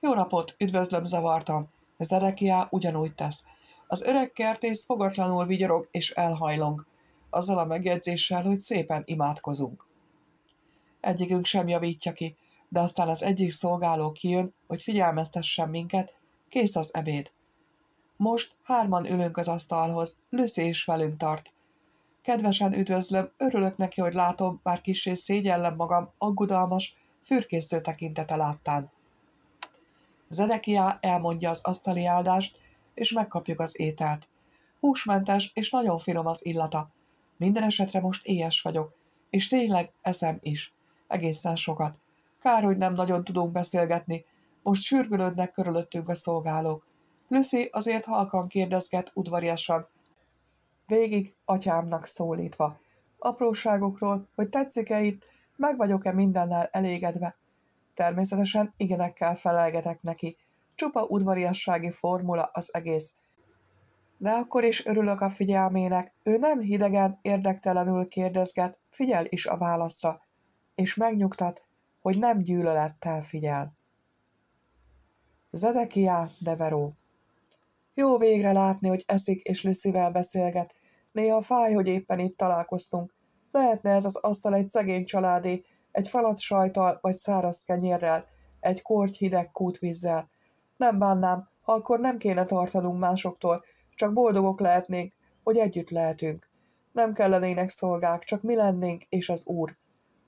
Jó napot, üdvözlöm zavartan. Zedekiá ugyanúgy tesz. Az öreg kertész fogatlanul vigyorog és elhajlong, azzal a megjegyzéssel, hogy szépen imádkozunk. Egyikünk sem javítja ki, de aztán az egyik szolgáló kijön, hogy figyelmeztessen minket, kész az ebéd. Most hárman ülünk az asztalhoz, Lucy is velünk tart. Kedvesen üdvözlöm, örülök neki, hogy látom, bár kissé szégyellem magam, aggodalmas, fürkésző tekintete láttán. Zedekiá elmondja az asztali áldást, és megkapjuk az ételt. Húsmentes és nagyon finom az illata. Minden esetre most éhes vagyok, és tényleg eszem is. Egészen sokat. Kár, hogy nem nagyon tudunk beszélgetni. Most sürgülődnek körülöttünk a szolgálók. Lucy azért halkan kérdezget udvariasan. Végig atyámnak szólítva. Apróságokról, hogy tetszik-e itt, meg vagyok-e mindennel elégedve. Természetesen igenekkel felelgetek neki. Csupa udvariassági formula az egész. De akkor is örülök a figyelmének. Ő nem hidegen, érdektelenül kérdezget, figyel is a válaszra, és megnyugtat, hogy nem gyűlölettel figyel. Zedekiá Deveró Jó végre látni, hogy eszik és Lüsszivel beszélget. Néha fáj, hogy éppen itt találkoztunk. Lehetne ez az asztal egy szegény családé, egy falat sajtal vagy száraz kenyérrel, egy korty hideg kútvízzel. Nem bánnám, ha akkor nem kéne tartanunk másoktól, csak boldogok lehetnénk, hogy együtt lehetünk. Nem kellenének szolgák, csak mi lennénk és az Úr.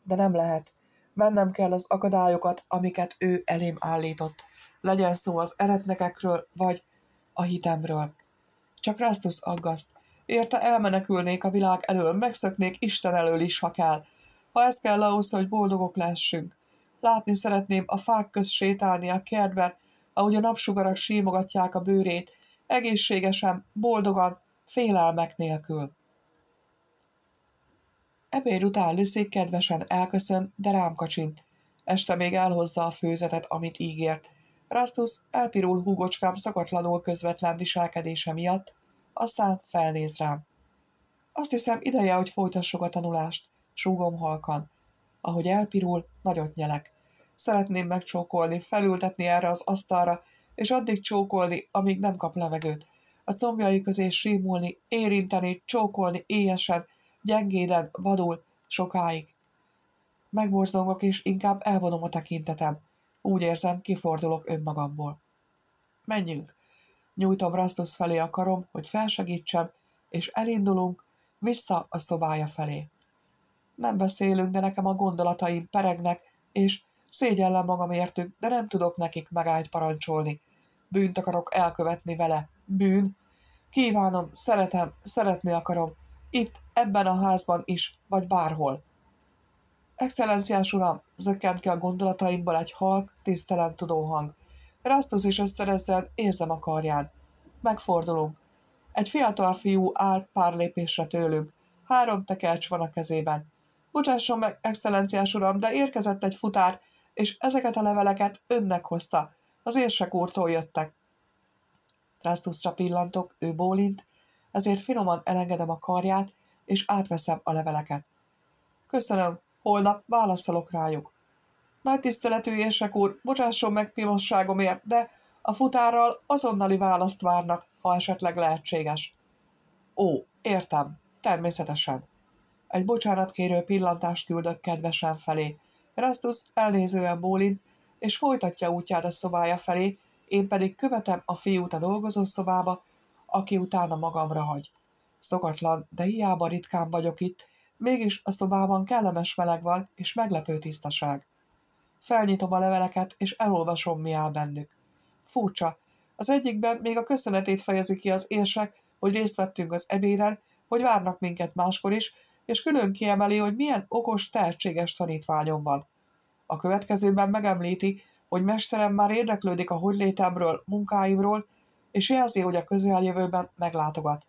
De nem lehet. Vennem kell az akadályokat, amiket ő elém állított. Legyen szó az eretnekekről, vagy a hitemről. Csak Rastus aggaszt. Érte elmenekülnék a világ elől, megszöknék Isten elől is, ha kell. Ha ez kell ahhoz, hogy boldogok lessünk. Látni szeretném a fák köz sétálni a kertben, ahogy a napsugarak símogatják a bőrét, egészségesen, boldogan, félelmek nélkül. Ebéd után Lucy kedvesen elköszön, de rám kacsint. Este még elhozza a főzetet, amit ígért. Rastus elpirul húgocskám szakatlanul közvetlen viselkedése miatt, aztán felnéz rám. Azt hiszem, ideje, hogy folytassuk a tanulást, súgom halkan. Ahogy elpirul, nagyot nyelek. Szeretném megcsókolni, felültetni erre az asztalra, és addig csókolni, amíg nem kap levegőt. A combjai közé símulni, érinteni, csókolni éjesen, gyengéden, vadul, sokáig. Megborzongok, és inkább elvonom a tekintetem. Úgy érzem, kifordulok önmagamból. Menjünk! Nyújtom Rastus felé a karom, hogy felsegítsem, és elindulunk vissza a szobája felé. Nem beszélünk, de nekem a gondolataim peregnek, és szégyellem magam értük, de nem tudok nekik megállt parancsolni. Bűnt akarok elkövetni vele. Bűn. Kívánom, szeretem, szeretni akarom. Itt, ebben a házban is, vagy bárhol. Excellenciás uram, zökkent ki a gondolataimból egy halk, tisztelen tudó hang. Rastus is összerezzen, érzem a karján. Megfordulunk. Egy fiatal fiú áll pár lépésre tőlünk. Három tekercs van a kezében. Bocsásson meg, excellenciás uram, de érkezett egy futár, és ezeket a leveleket önnek hozta. Az érsek úrtól jöttek. Trastusra pillantok, ő bólint, ezért finoman elengedem a karját, és átveszem a leveleket. Köszönöm, holnap válaszolok rájuk. Nagy tiszteletű érsek úr, bocsásson meg pimosságomért, de a futárral azonnali választ várnak, ha esetleg lehetséges. Ó, értem, természetesen. Egy bocsánatkérő pillantást üldök kedvesen felé. Rastus elnézően bólint, és folytatja útját a szobája felé, én pedig követem a fiút a dolgozószobába, aki utána magamra hagy. Szokatlan, de hiába ritkán vagyok itt, mégis a szobában kellemes meleg van, és meglepő tisztaság. Felnyitom a leveleket, és elolvasom, mi áll bennük. Furcsa. Az egyikben még a köszönetét fejezi ki az érsek, hogy részt vettünk az ebéden, hogy várnak minket máskor is, és külön kiemeli, hogy milyen okos, tehetséges tanítványom van. A következőben megemlíti, hogy mesterem már érdeklődik a hogylétemről, munkáimról, és jelzi, hogy a közeljövőben meglátogat.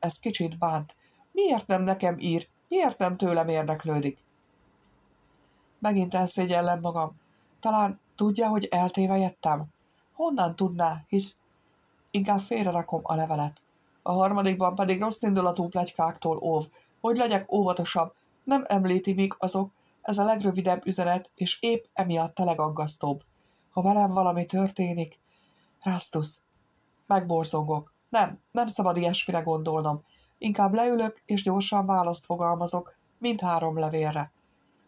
Ez kicsit bánt. Miért nem nekem ír? Miért nem tőlem érdeklődik? Megint elszégyellem magam. Talán tudja, hogy eltéve jöttem? Honnan tudná, hisz inkább félrerakom a levelet. A harmadikban pedig rossz indulatú plegykáktól óv, hogy legyek óvatosabb, nem említi még azok, ez a legrövidebb üzenet, és épp emiatt a legaggasztóbb. Ha velem valami történik... Rastus. Megborzongok. Nem, nem szabad ilyesmire gondolnom. Inkább leülök, és gyorsan választ fogalmazok, mind három levélre.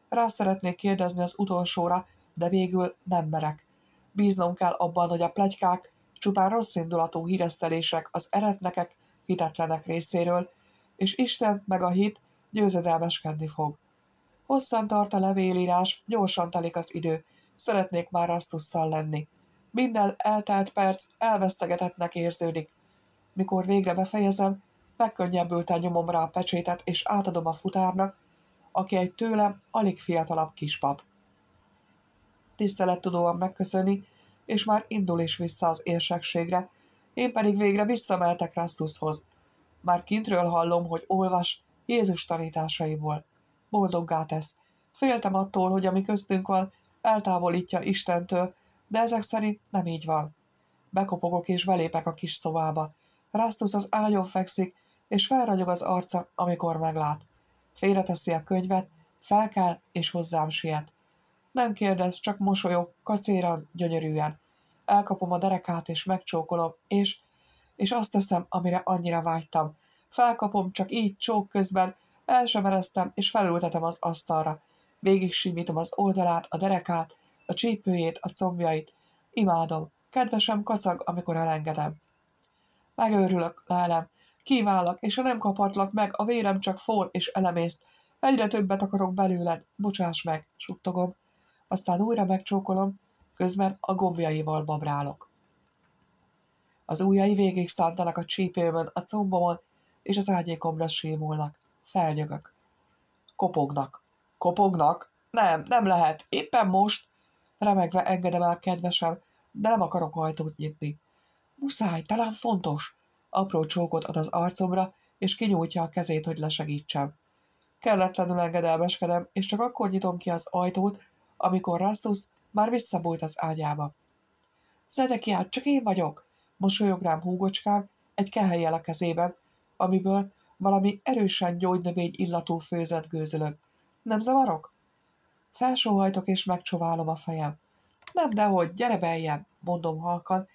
Rá szeretnék kérdezni az utolsóra, de végül nem merek. Bíznom kell abban, hogy a plegykák csupán rossz indulatú híresztelések az eretnekek, hitetlenek részéről, és Isten meg a hit győzedelmeskedni fog. Hosszan tart a levélírás, gyorsan telik az idő, szeretnék már Rastusszal lenni. Minden eltelt perc elvesztegetetnek érződik. Mikor végre befejezem, megkönnyebbülten nyomom rá a pecsétet, és átadom a futárnak, aki egy tőlem alig fiatalabb kispap. Tisztelettudóan megköszöni, és már indul is vissza az érsekségre, én pedig végre visszameltek Rastushoz. Már kintről hallom, hogy olvas Jézus tanításaiból. Boldoggá tesz. Féltem attól, hogy ami köztünk van, eltávolítja Istentől, de ezek szerint nem így van. Bekopogok és belépek a kis szobába. Rastus az ágyon fekszik, és felragyog az arca, amikor meglát. Félreteszi a könyvet, felkel és hozzám siet. Nem kérdez, csak mosolyog, kacéran, gyönyörűen. Elkapom a derekát és megcsókolom, és, és azt teszem, amire annyira vágytam. Felkapom csak így csók közben, el sem ereztem, és felültetem az asztalra. Végig simítom az oldalát, a derekát, a csípőjét, a combjait. Imádom. Kedvesem kacag, amikor elengedem. Megőrülök, lelem. Kívállak, és ha nem kapatlak meg, a vérem csak for és elemészt. Egyre többet akarok belőled, bocsáss meg, suttogom. Aztán újra megcsókolom, közben a gombjaival babrálok. Az ujjai végig szántanak a csípőmön, a combomon, és az ágyékomra sémulnak. Felnyögök. Kopognak. Kopognak? Nem, nem lehet. Éppen most. Remegve engedem el kedvesem, de nem akarok ajtót nyitni. Muszáj, talán fontos. Apró csókot ad az arcomra, és kinyújtja a kezét, hogy lesegítsem. Kelletlenül engedelmeskedem, és csak akkor nyitom ki az ajtót, amikor Rastus már visszabújt az ágyába. Zedekiát, csak én vagyok! Mosolyog rám húgocskám, egy kehelyel a kezében, amiből valami erősen gyógynövény illatú főzet gőzölök. Nem zavarok? Felsóhajtok és megcsoválom a fejem. Nem, dehogy, gyere beljebb, mondom halkan,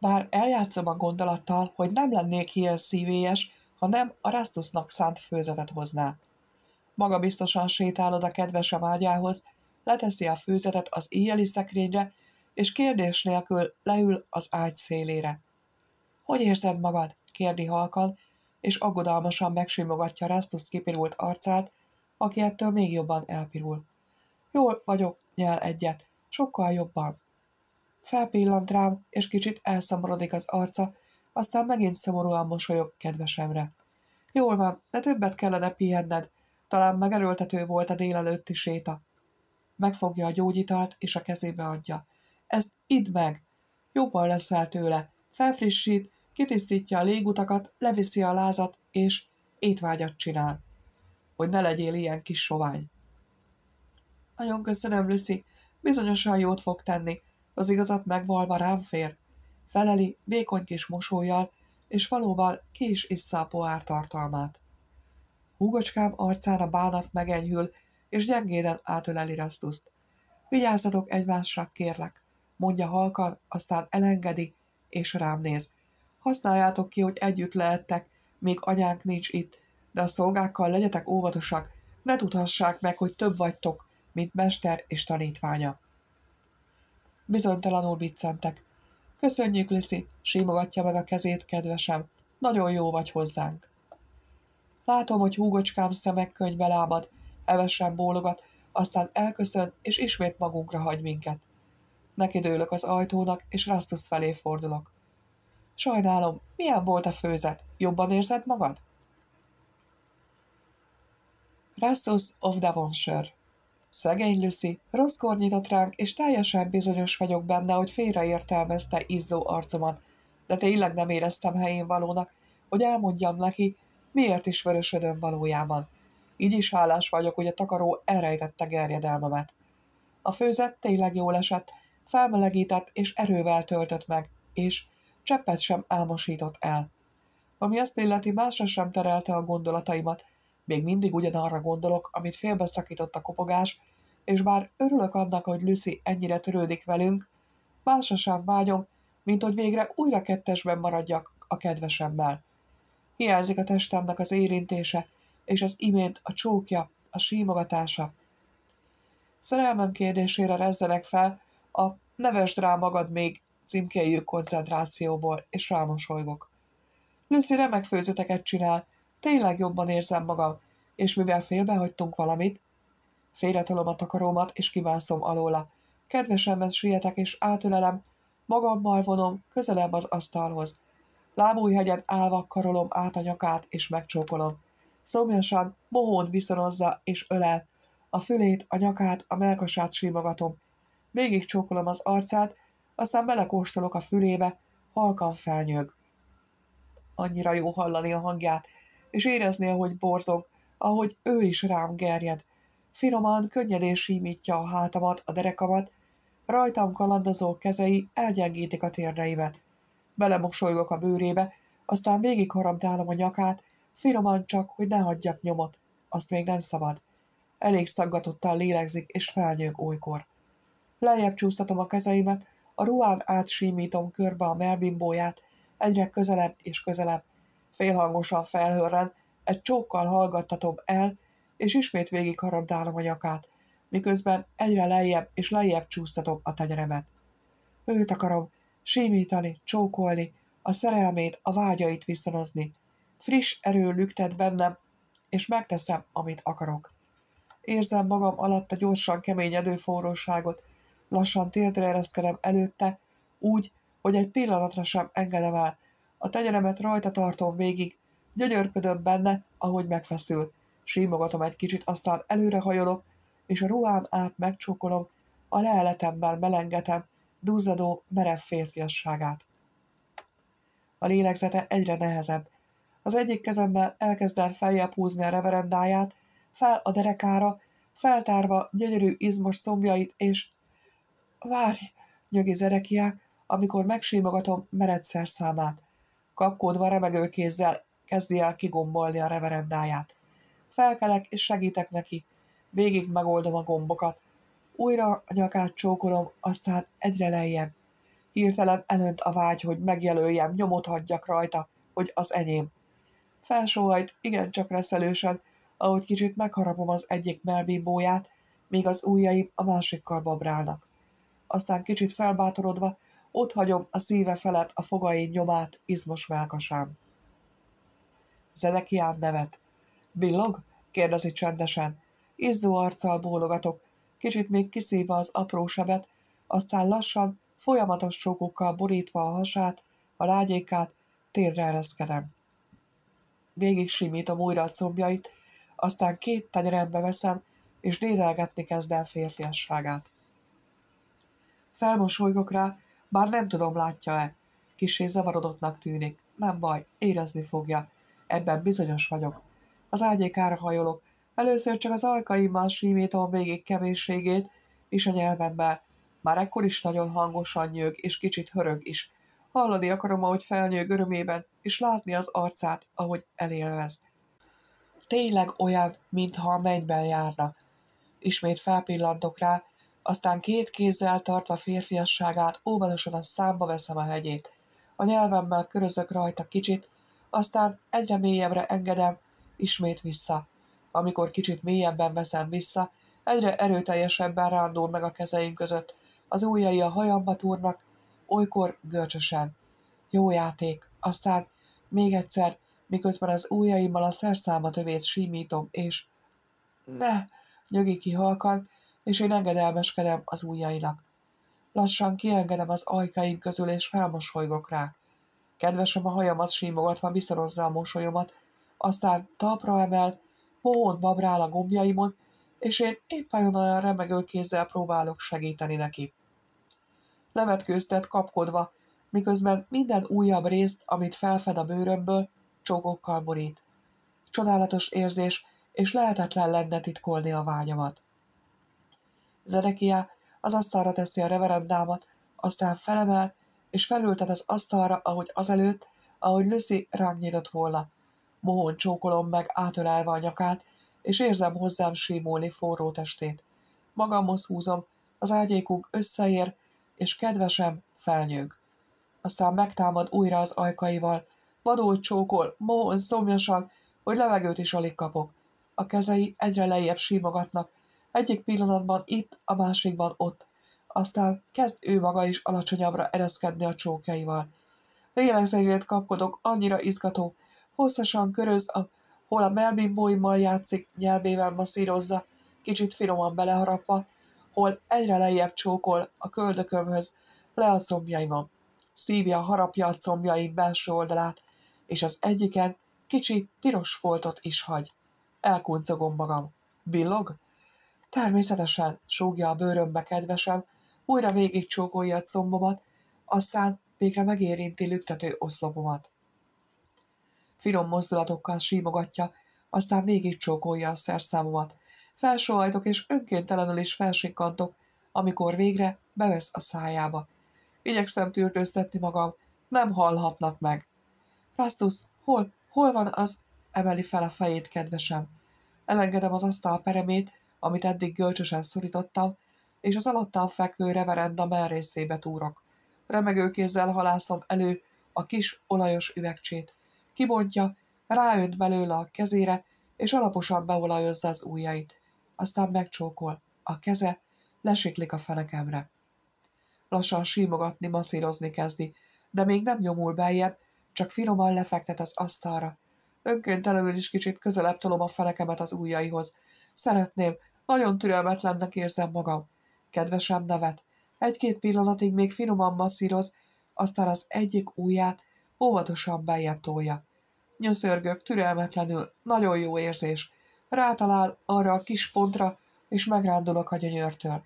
bár eljátszom a gondolattal, hogy nem lennék ilyen szívélyes, ha nem a Rastusnak szánt főzetet hozná. Maga biztosan sétálod a kedvesem ágyához, leteszi a főzetet az éjjeli szekrényre, és kérdés nélkül leül az ágy szélére. Hogy érzed magad? kérdi halkan, és aggodalmasan megsimogatja Rastus kipirult arcát, aki ettől még jobban elpirul. Jól vagyok, nyel egyet, sokkal jobban. Felpillant rám, és kicsit elszomorodik az arca, aztán megint szomorúan mosolyog kedvesemre. Jól van, de többet kellene pihenned, talán megerőltető volt a délelőtti séta. Megfogja a gyógyitalt, és a kezébe adja. Ezt idd meg! Jobban leszel tőle. Felfrissít, kitisztítja a légutakat, leviszi a lázat, és étvágyat csinál. hogy ne legyél ilyen kis sovány. Nagyon köszönöm, Lucy, bizonyosan jót fog tenni, az igazat megvalva rám fér. Feleli vékony kis mosolyjal, és valóban ki is issza a pohár tartalmát. Húgocskám arcán a bánat megenyhül, és gyengéden átöleli Rastuszt. Vigyázzatok egymásra, kérlek, mondja halkan, aztán elengedi, és rám néz. Használjátok ki, hogy együtt lehettek, még anyánk nincs itt, de a szolgákkal legyetek óvatosak, ne tudhassák meg, hogy több vagytok, mint mester és tanítványa. Bizonytalanul biccentek. Köszönjük, Liszi, símogatja meg a kezét, kedvesem. Nagyon jó vagy hozzánk. Látom, hogy húgocskám szemek könyvbe lábad, hevesen bólogat, aztán elköszön, és ismét magunkra hagy minket. Neki dőlök az ajtónak, és Rastus felé fordulok. Sajnálom, milyen volt a főzet? Jobban érzed magad? Rastus of Devonshire Szegény Lucy, rosszkor nyitott ránk, és teljesen bizonyos vagyok benne, hogy félreértelmezte izzó arcomat, de tényleg nem éreztem helyén valónak, hogy elmondjam neki, miért is vörösödöm valójában. Így is hálás vagyok, hogy a takaró elrejtette gerjedelmemet. A főzet tényleg jól esett, felmelegített és erővel töltött meg, és cseppet sem álmosított el. Ami azt illeti, másra sem terelte a gondolataimat, még mindig ugyanarra gondolok, amit félbeszakított a kopogás, és bár örülök annak, hogy Lucy ennyire törődik velünk, másra sem vágyom, mint hogy végre újra kettesben maradjak a kedvesemmel. Hiányzik a testemnek az érintése, és az imént a csókja, a símogatása. Szerelmem kérdésére rezzenek fel, a nevesd rá magad még címkéjű koncentrációból, és rámosolygok. Lucy remek főzeteket csinál, tényleg jobban érzem magam, és mivel félbehagytunk valamit, félretolom a takarómat, és kimászom alóla. Kedvesemhez sietek, és átölelem, magammal vonom közelebb az asztalhoz. Lábújhegyen állva karolom át a nyakát, és megcsókolom. Szomjasan, mohón viszonozza, és ölel. A fülét, a nyakát, a melkasát símogatom. Végig csókolom az arcát, aztán belekóstolok a fülébe, halkan felnyög. Annyira jó hallani a hangját, és érezni, ahogy borzog, ahogy ő is rám gerjed. Finoman, könnyedén símítja a hátamat, a derekamat, rajtam kalandozó kezei elgyengítik a térdeimet. Belemosolygok a bőrébe, aztán végig harabdálom a nyakát, finoman csak, hogy ne hagyjak nyomot. Azt még nem szabad. Elég szaggatottan lélegzik, és felnyög olykor. Lejjebb csúsztatom a kezeimet, a ruhán átsímítom körbe a melbimbóját, egyre közelebb és közelebb. Félhangosan felhörren, egy csókkal hallgattatom el, és ismét végig harabdálom a nyakát, miközben egyre lejjebb és lejjebb csúsztatom a tenyeremet. Őt akarom símítani, csókolni, a szerelmét, a vágyait viszonozni. Friss erő lüktet bennem, és megteszem, amit akarok. Érzem magam alatt a gyorsan keményedő forróságot, lassan térdre ereszkedem előtte, úgy, hogy egy pillanatra sem engedem el. A tenyeremet rajta tartom végig, gyönyörködöm benne, ahogy megfeszül. Símogatom egy kicsit, aztán előrehajolok, és a ruhán át megcsókolom, a leheletemmel melengetem, duzzadó, merev férfiasságát. A lélegzete egyre nehezebb. Az egyik kezemmel elkezdem feljebb húzni a reverendáját, fel a derekára, feltárva gyönyörű izmos combjait, és Várj, nyögi Zerekiá, amikor megsímogatom mered számát. Kapkódva remegő kézzel kezdi el kigombolni a reverendáját. Felkelek és segítek neki. Végig megoldom a gombokat. Újra a nyakát csókolom, aztán egyre lejjebb. Hirtelen elönt a vágy, hogy megjelöljem, nyomot hagyjak rajta, hogy az enyém. Felsóhajt igencsak reszelősen, ahogy kicsit megharapom az egyik melbimbóját, míg az ujjaim a másikkal babrálnak aztán kicsit felbátorodva, ott hagyom a szíve felett a fogai nyomát izmos melkasán. Zedekián nevet. Billog? kérdezi csendesen. Izzó arccal bólogatok, kicsit még kiszívva az apró sebet, aztán lassan, folyamatos csókokkal borítva a hasát, a lágyékát, térre ereszkedem. Végig simítom újra a combjait, aztán két tenyerembe veszem, és dédelgetni kezdem férfiasságát. Felmosolygok rá, bár nem tudom, látja-e. Kisé zavarodottnak tűnik. Nem baj, érezni fogja. Ebben bizonyos vagyok. Az ágyékára hajolok, Először csak az ajkaimmal simítom végig keménységét, és a nyelvemmel. Már ekkor is nagyon hangosan nyög, és kicsit hörög is. Hallani akarom, ahogy felnyög örömében, és látni az arcát, ahogy elélvez. Tényleg olyan, mintha a mennyben járna. Ismét felpillantok rá, aztán két kézzel tartva férfiasságát óvatosan a számba veszem a hegyét. A nyelvemmel körözök rajta kicsit, aztán egyre mélyebbre engedem, ismét vissza. Amikor kicsit mélyebben veszem vissza, egyre erőteljesebben rándul meg a kezeim között, az ujjai a hajamba túrnak, olykor görcsösen. Jó játék, aztán még egyszer, miközben az ujjaimmal a szerszámat övét símítom, és ne, nyögi ki halkan, és én engedelmeskedem az ujjainak. Lassan kiengedem az ajkaim közül, és felmosolygok rá. Kedvesem a hajamat símogatva viszonozza a mosolyomat, aztán talpra emel, mohón babrál a gombjaimon, és én épp olyan remegő kézzel próbálok segíteni neki. Levetkőztet kapkodva, miközben minden újabb részt, amit felfed a bőrömből, csókokkal borít. Csodálatos érzés, és lehetetlen lenne titkolni a vágyamat. Zedekia az asztalra teszi a reverendámat, aztán felemel, és felültet az asztalra, ahogy azelőtt, ahogy Lucy rám nyitott volna. Mohón csókolom meg átölelve a nyakát, és érzem hozzám símolni forró testét. Magamhoz húzom, az ágyékunk összeér, és kedvesem felnyög. Aztán megtámad újra az ajkaival, vadul csókol, mohon szomjasan, hogy levegőt is alig kapok. A kezei egyre lejjebb símogatnak, egyik pillanatban itt, a másikban ott. Aztán kezd ő maga is alacsonyabbra ereszkedni a csókjaival. Lélegzetét kapkodok, annyira izgató. Hosszasan köröz, a, hol a melbimbóimmal játszik, nyelvével masszírozza, kicsit finoman beleharapva, hol egyre lejjebb csókol a köldökömhöz, le a combjaimon. Szívja harapja a combjaim belső oldalát, és az egyiken kicsi piros foltot is hagy. Elkuncogom magam. Billog? Természetesen, súgja a bőrömbe kedvesem, újra végig csókolja a combomat, aztán végre megérinti lüktető oszlopomat. Finom mozdulatokkal símogatja, aztán végig csókolja a szerszámomat. Felsóhajtok és önkéntelenül is felsikkantok, amikor végre bevesz a szájába. Igyekszem tűrtőztetni magam, nem hallhatnak meg. Fastus, hol, hol van az? Emeli fel a fejét, kedvesem. Elengedem az asztal peremét, amit eddig gölcsösen szorítottam, és az alattam fekvő reverenda melrészébe túrok. Remegő kézzel halászom elő a kis olajos üvegcsét. Kibontja, ráönt belőle a kezére, és alaposan beolajozza az ujjait. Aztán megcsókol. A keze lesiklik a fenekemre. Lassan símogatni, masszírozni kezdi, de még nem nyomul beljebb, csak finoman lefektet az asztalra. Önkéntelenül is kicsit közelebb tolom a fenekemet az ujjaihoz. Szeretném, nagyon türelmetlennek érzem magam. Kedvesem nevet. Egy-két pillanatig még finoman masszíroz, aztán az egyik ujját óvatosan beljebb tolja. Nyöszörgök türelmetlenül, nagyon jó érzés. Rátalál arra a kis pontra, és megrándulok a gyönyörtől.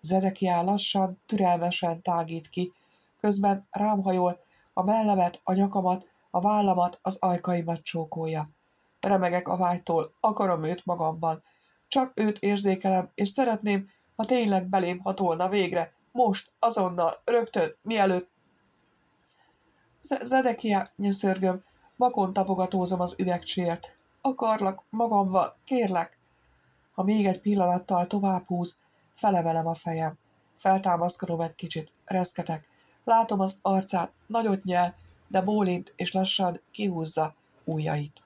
Zedekiá lassan, türelmesen tágít ki, közben rám hajol, a mellemet, a nyakamat, a vállamat, az ajkaimat csókolja. Remegek a vágytól, akarom őt magamban. Csak őt érzékelem, és szeretném, ha tényleg belém hatolna végre, most, azonnal, rögtön, mielőtt. Zedekia, nyeszörgöm, vakon tapogatózom az üvegcsért. Akarlak magamval, kérlek. Ha még egy pillanattal tovább húz, felemelem a fejem. Feltámaszkodom egy kicsit, reszketek. Látom az arcát, nagyot nyel, de bólint és lassan kihúzza ujjait.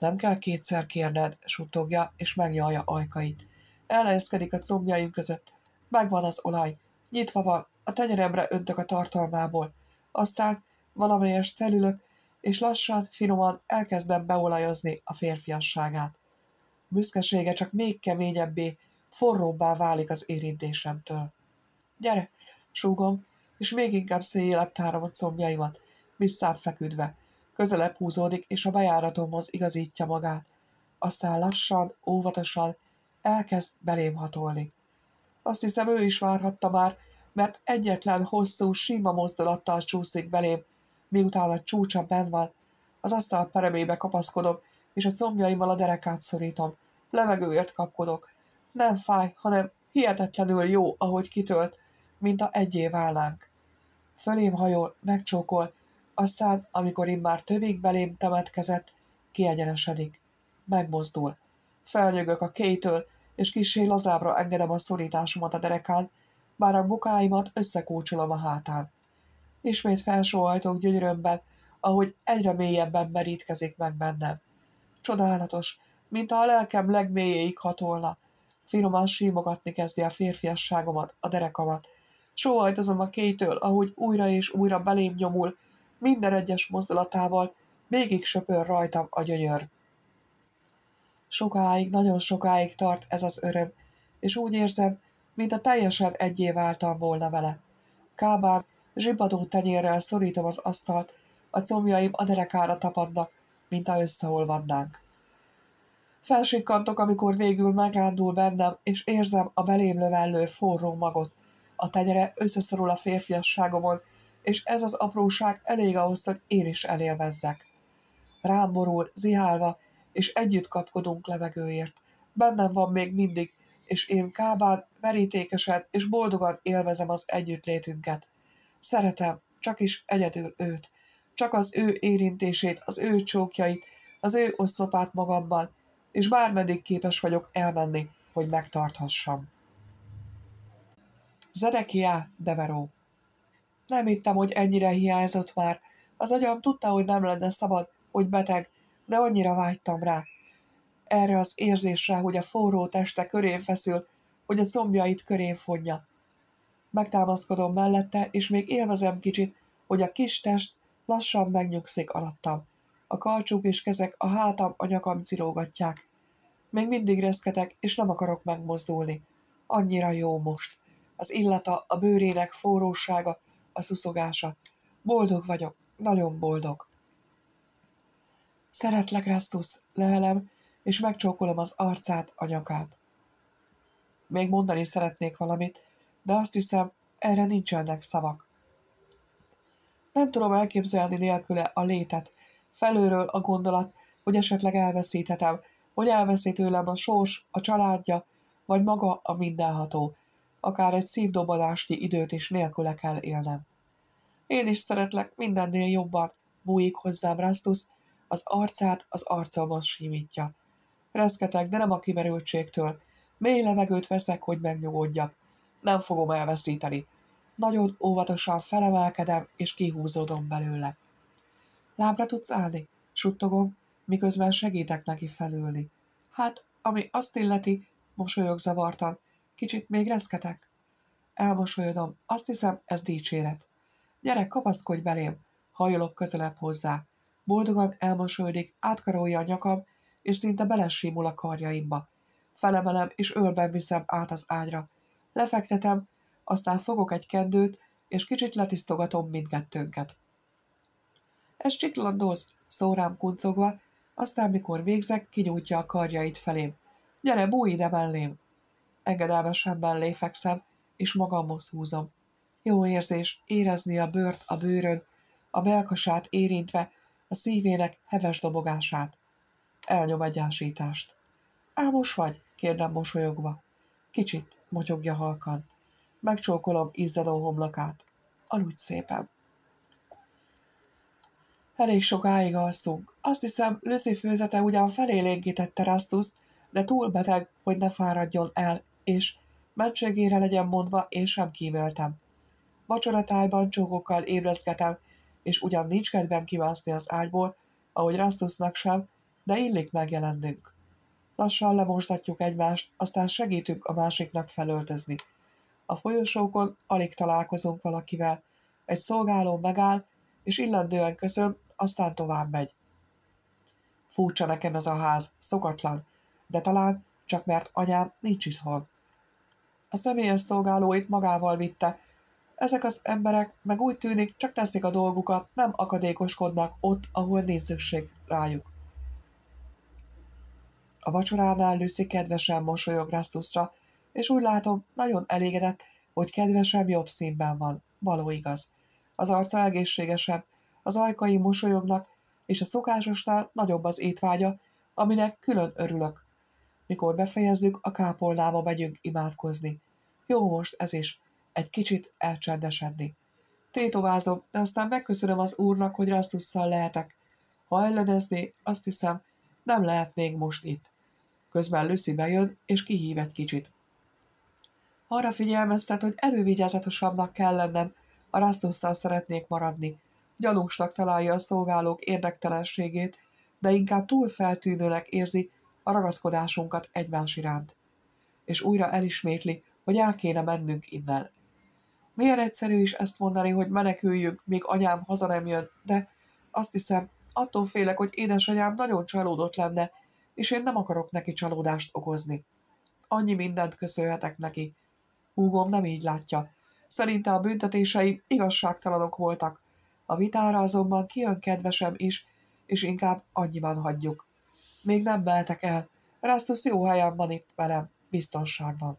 Nem kell kétszer kérned, suttogja, és megnyalja ajkait. Elhelyezkedik a combjaim között. Megvan az olaj. Nyitva van, a tenyeremre öntök a tartalmából. Aztán valamelyest felülök, és lassan, finoman elkezdem beolajozni a férfiasságát. Büszkesége csak még keményebbé, forróbbá válik az érintésemtől. Gyere, súgom, és még inkább széjjelebb tárom a combjaimat, visszább feküdve. Közelebb húzódik, és a bejáratomhoz igazítja magát. Aztán lassan, óvatosan elkezd belém hatolni. Azt hiszem, ő is várhatta már, mert egyetlen hosszú, sima mozdulattal csúszik belém, miután a csúcsa benn van. Az asztal peremébe kapaszkodom, és a combjaimmal a derekát szorítom. levegőért kapkodok. Nem fáj, hanem hihetetlenül jó, ahogy kitölt, mint a egyé válnánk. Fölém hajol, megcsókol, aztán, amikor immár tövig belém temetkezett, kiegyenesedik. Megmozdul. Felnyögök a kétől, és kissé lazábra engedem a szorításomat a derekán, bár a bukáimat összekúcsolom a hátán. Ismét felsóhajtok gyönyörömben, ahogy egyre mélyebben merítkezik meg bennem. Csodálatos, mint a lelkem legmélyéig hatolna. Finoman símogatni kezdi a férfiasságomat, a derekamat. Sóhajtozom a kétől, ahogy újra és újra belém nyomul, minden egyes mozdulatával végig söpör rajtam a gyönyör. Sokáig, nagyon sokáig tart ez az öröm, és úgy érzem, mint a teljesen egyé váltam volna vele. Kábán, zsibadó tenyérrel szorítom az asztalt, a combjaim a derekára tapadnak, mint a összeolvadnánk. Felsikkantok, amikor végül megrándul bennem, és érzem a belém lövellő forró magot. A tenyere összeszorul a férfiasságomon, és ez az apróság elég ahhoz, hogy én is elélvezzek. Rám borul, zihálva, és együtt kapkodunk levegőért. Bennem van még mindig, és én kábán, verítékesen és boldogan élvezem az együttlétünket. Szeretem, csak is egyedül őt, csak az ő érintését, az ő csókjait, az ő oszlopát magamban, és bármeddig képes vagyok elmenni, hogy megtarthassam. Zedekiá Deveró Nem hittem, hogy ennyire hiányzott már. Az agyam tudta, hogy nem lenne szabad, hogy beteg, de annyira vágytam rá. Erre az érzésre, hogy a forró teste körén feszül, hogy a combjait körén fonja. Megtámaszkodom mellette, és még élvezem kicsit, hogy a kis test lassan megnyugszik alattam. A karcsúk és kezek a hátam, a nyakam cirógatják. Még mindig reszketek, és nem akarok megmozdulni. Annyira jó most. Az illata, a bőrének forrósága, a szuszogása. Boldog vagyok, nagyon boldog. Szeretlek, Rastus, lehelem, és megcsókolom az arcát, a nyakát. Még mondani szeretnék valamit, de azt hiszem, erre nincsenek szavak. Nem tudom elképzelni nélküle a létet, felőről a gondolat, hogy esetleg elveszíthetem, hogy elveszi tőlem a sors, a családja, vagy maga a mindenható, akár egy szívdobbanásnyi időt is nélküle kell élnem. Én is szeretlek mindennél jobban, bújik hozzám Rastus, az arcát az arcomon simítja. Reszketek, de nem a kimerültségtől. Mély levegőt veszek, hogy megnyugodjak. Nem fogom elveszíteni. Nagyon óvatosan felemelkedem, és kihúzódom belőle. Lábra tudsz állni? Suttogom, miközben segítek neki felülni. Hát, ami azt illeti, mosolyog zavartan. Kicsit még reszketek? Elmosolyodom, azt hiszem, ez dicséret. Gyere, kapaszkodj belém, hajolok közelebb hozzá. Boldogan elmosolyodik, átkarolja a nyakam, és szinte belesímul a karjaimba. Felemelem, és ölben viszem át az ágyra. Lefektetem, aztán fogok egy kendőt, és kicsit letisztogatom mindkettőnket. Ez csiklandoz, szó rám kuncogva, aztán mikor végzek, kinyújtja a karjait felém. Gyere, bújj ide mellém! Engedelmesen mellé fekszem, és magamhoz húzom. Jó érzés érezni a bőrt a bőrön, a melkasát érintve, a szívének heves dobogását. Elnyom egy ásítást. Ámos vagy? kérdem mosolyogva. Kicsit, motyogja halkan. Megcsókolom izzadó homlokát. Aludj szépen. Elég sokáig alszunk. Azt hiszem, Lucy főzete ugyan felélénkítette Rastuszt, de túl beteg, hogy ne fáradjon el, és mentségére legyen mondva, én sem kíméltem. Vacsoratájban csókokkal ébreszgetem, és ugyan nincs kedvem kimászni az ágyból, ahogy Rastusnak sem, de illik megjelennünk. Lassan lemosdatjuk egymást, aztán segítünk a másiknak felöltözni. A folyosókon alig találkozunk valakivel. Egy szolgáló megáll, és illendően köszön, aztán tovább megy. Furcsa nekem ez a ház, szokatlan, de talán csak mert anyám nincs itthon. A személyes szolgálóit magával vitte, ezek az emberek meg úgy tűnik, csak teszik a dolgukat, nem akadékoskodnak ott, ahol nincs szükség rájuk. A vacsoránál Lucy kedvesen mosolyog Rastusra, és úgy látom, nagyon elégedett, hogy kedvesem jobb színben van. Való igaz. Az arca egészségesebb, az ajkai mosolyognak, és a szokásosnál nagyobb az étvágya, aminek külön örülök. Mikor befejezzük, a kápolnába megyünk imádkozni. Jó most ez is, egy kicsit elcsendesedni. Tétovázom, de aztán megköszönöm az úrnak, hogy Rastusszal lehetek. Ha ellenezni, azt hiszem, nem lehetnénk most itt. Közben Lucy bejön, és kihív egy kicsit. Arra figyelmeztet, hogy elővigyázatosabbnak kell lennem, a Rastusszal szeretnék maradni. Gyanúsnak találja a szolgálók érdektelenségét, de inkább túl feltűnőnek érzi a ragaszkodásunkat egymás iránt. És újra elismétli, hogy el kéne mennünk innen. Milyen egyszerű is ezt mondani, hogy meneküljünk, míg anyám haza nem jön, de azt hiszem, attól félek, hogy édesanyám nagyon csalódott lenne, és én nem akarok neki csalódást okozni. Annyi mindent köszönhetek neki. Húgom nem így látja. Szerinte a büntetései igazságtalanok voltak. A vitára azonban kijön kedvesem is, és inkább annyiban hagyjuk. Még nem beltek el. Rastus jó helyen van itt velem, biztonságban.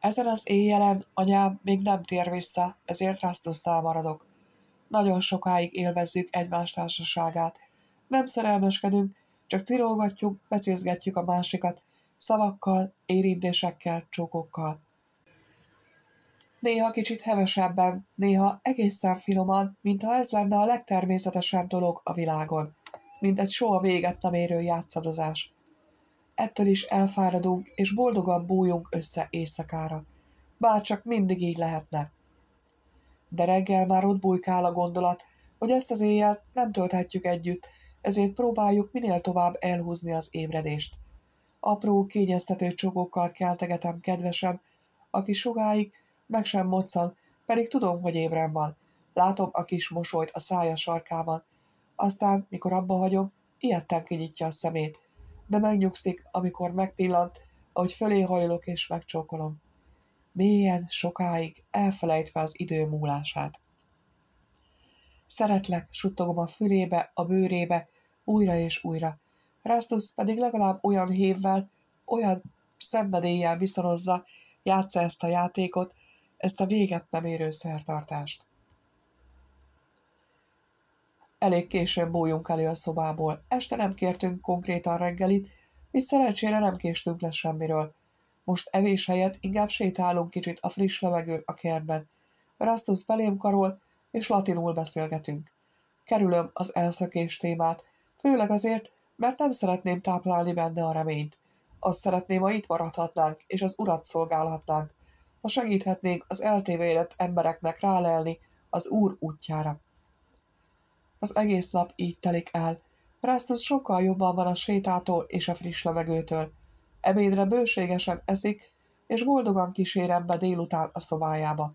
Ezen az éjjelen anyám még nem tér vissza, ezért Rastusnál maradok. Nagyon sokáig élvezzük egymás társaságát. Nem szerelmeskedünk, csak cirolgatjuk, becézgetjük a másikat, szavakkal, érintésekkel, csókokkal. Néha kicsit hevesebben, néha egészen finoman, mintha ez lenne a legtermészetesebb dolog a világon, mint egy soha véget nem érő játszadozás. Ettől is elfáradunk, és boldogan bújunk össze éjszakára. Bár csak mindig így lehetne. De reggel már ott bujkál a gondolat, hogy ezt az éjjel nem tölthetjük együtt, ezért próbáljuk minél tovább elhúzni az ébredést. Apró, kényeztető csokókkal keltegetem kedvesem, aki sokáig meg sem moccan, pedig tudom, hogy ébren van. Látom a kis mosolyt a szája sarkában. Aztán, mikor abba hagyom, ilyetten kinyitja a szemét, de megnyugszik, amikor megpillant, ahogy fölé hajlok és megcsókolom. Mélyen, sokáig, elfelejtve az idő múlását. Szeretlek, suttogom a fülébe, a bőrébe, újra és újra. Rastus pedig legalább olyan hévvel, olyan szenvedéllyel viszonozza, játsza ezt a játékot, ezt a véget nem érő szertartást. Elég későn bújunk elő a szobából. Este nem kértünk konkrétan reggelit, így szerencsére nem késtünk le semmiről. Most evés helyett inkább sétálunk kicsit a friss levegőn a kertben. Rastus belém karol, és latinul beszélgetünk. Kerülöm az elszökés témát, főleg azért, mert nem szeretném táplálni benne a reményt. Azt szeretném, ha itt maradhatnánk, és az urat szolgálhatnánk, ha segíthetnénk az eltévédett embereknek rálelni az úr útjára. Az egész nap így telik el. Rastus sokkal jobban van a sétától és a friss levegőtől. Ebédre bőségesen eszik, és boldogan kísérem be délután a szobájába.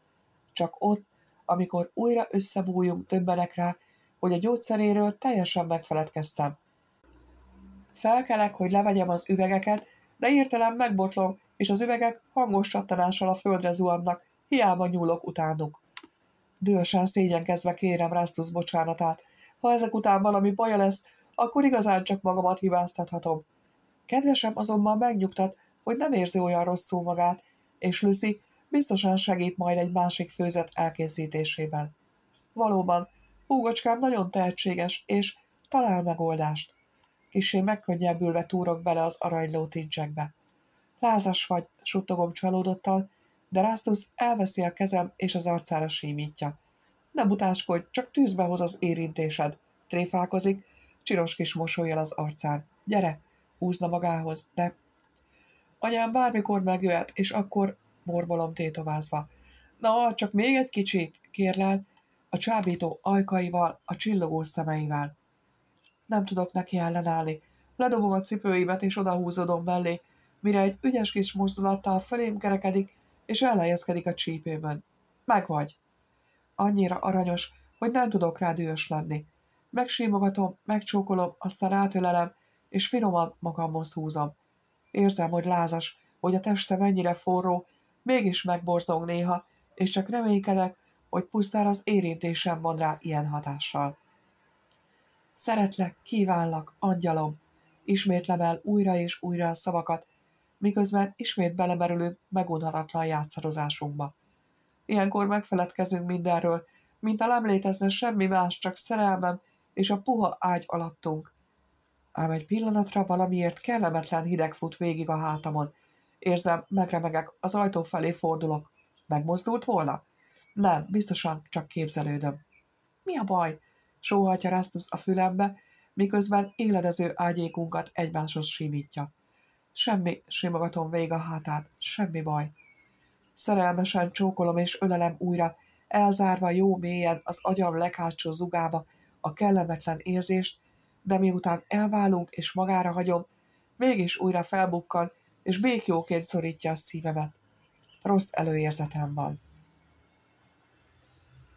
Csak ott, amikor újra összebújunk, többenek rá, hogy a gyógyszeréről teljesen megfeledkeztem. Felkelek, hogy levegyem az üvegeket, de írtelen megbotlom, és az üvegek hangos csattanással a földre zuhannak, hiába nyúlok utánuk. Dühösen szégyenkezve kérem Rastus bocsánatát. Ha ezek után valami baja lesz, akkor igazán csak magamat hibáztathatom. Kedvesem azonban megnyugtat, hogy nem érzi olyan rosszul magát, és Lucy biztosan segít majd egy másik főzet elkészítésében. Valóban, húgocskám nagyon tehetséges, és talál megoldást. Kissé megkönnyebbülve túrok bele az aranyló tincsekbe. Lázas vagy, suttogom csalódottan, de Rastus elveszi a kezem és az arcára símítja. Nem utáskodj, csak tűzbe hoz az érintésed. Tréfálkozik, csinos kis mosolyjal az arcán. Gyere, húzna magához, de... Anyám bármikor megjöhet, és akkor morbolom tétovázva. Na, csak még egy kicsit, kérlel, a csábító ajkaival, a csillogó szemeivel. Nem tudok neki ellenállni. Ledobom a cipőimet, és odahúzodom mellé, mire egy ügyes kis mozdulattal felém kerekedik, és elhelyezkedik a csípőmön. Megvagy. Annyira aranyos, hogy nem tudok rá dühös lenni. Megsímogatom, megcsókolom, aztán átölelem, és finoman magamhoz húzom. Érzem, hogy lázas, hogy a teste mennyire forró, mégis megborzong néha, és csak reménykedek, hogy pusztán az érintésem van rá ilyen hatással. Szeretlek, kívánlak, angyalom, ismétlem el újra és újra a szavakat, miközben ismét belemerülünk megunhatatlan játszarozásunkba. Ilyenkor megfeledkezünk mindenről, mint a nem létezne semmi más, csak szerelmem és a puha ágy alattunk. ám egy pillanatra valamiért kellemetlen hideg fut végig a hátamon. Érzem, megremegek, az ajtó felé fordulok. Megmozdult volna? Nem, biztosan csak képzelődöm. Mi a baj? Sóhatja Rastus a fülembe, miközben éledező ágyékunkat egymáshoz simítja. Semmi, simogatom végig a hátát, semmi baj. Szerelmesen csókolom és ölelem újra, elzárva jó mélyen az agyam leghátsó zugába a kellemetlen érzést, de miután elválunk és magára hagyom, mégis újra felbukkan, és békjóként szorítja a szívemet. Rossz előérzetem van.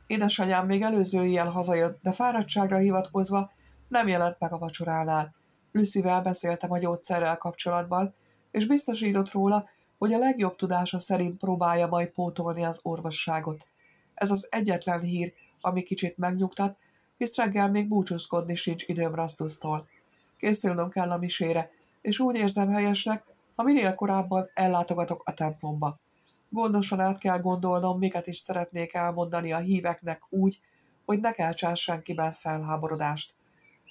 Édesanyám még előző éjjel hazajött, de fáradtságra hivatkozva nem jelent meg a vacsoránál. Lucyvel beszéltem a gyógyszerrel kapcsolatban, és biztosított róla, hogy a legjobb tudása szerint próbálja majd pótolni az orvosságot. Ez az egyetlen hír, ami kicsit megnyugtat, hisz reggel még búcsúzkodni sincs időm Rastusztól. Készülnöm kell a misére, és úgy érzem helyesnek, ha minél korábban ellátogatok a templomba. Gondosan át kell gondolnom, miket is szeretnék elmondani a híveknek úgy, hogy ne keltsen senkiben felháborodást.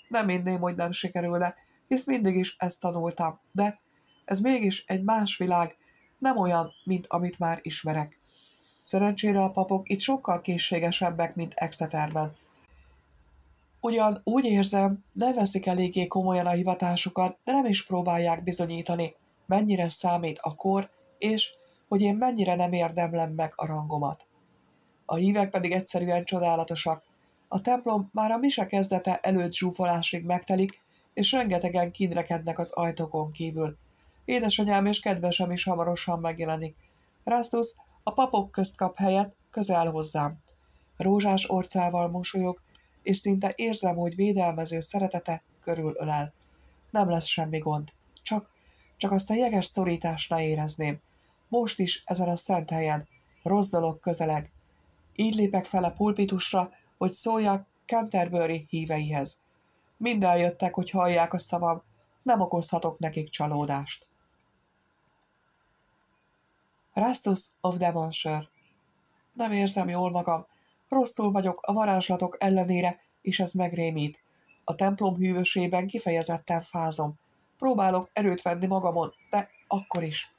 Nem inném, hogy nem sikerülne, hisz mindig is ezt tanultam, de ez mégis egy más világ, nem olyan, mint amit már ismerek. Szerencsére a papok itt sokkal készségesebbek, mint Exeterben. Ugyan úgy érzem, nem veszik eléggé komolyan a hivatásukat, de nem is próbálják bizonyítani, mennyire számít a kor, és hogy én mennyire nem érdemlem meg a rangomat. A hívek pedig egyszerűen csodálatosak. A templom már a mise kezdete előtt zsúfolásig megtelik, és rengetegen kínrekednek az ajtókon kívül. Édesanyám és kedvesem is hamarosan megjelenik. Rastus a papok közt kap helyet, közel hozzám. Rózsás orcával mosolyog, és szinte érzem, hogy védelmező szeretete körülölel. Nem lesz semmi gond, csak, csak azt a jeges szorítást ne érezném. Most is ezen a szent helyen. Rossz dolog közeleg. Így lépek fel a pulpitusra, hogy szóljak Canterbury híveihez. Mind eljöttek, hogy hallják a szavam, nem okozhatok nekik csalódást. Rastus of Devonshire Nem érzem jól magam. Rosszul vagyok a varázslatok ellenére, és ez megrémít. A templom hűvösében kifejezetten fázom. Próbálok erőt venni magamon, de akkor is.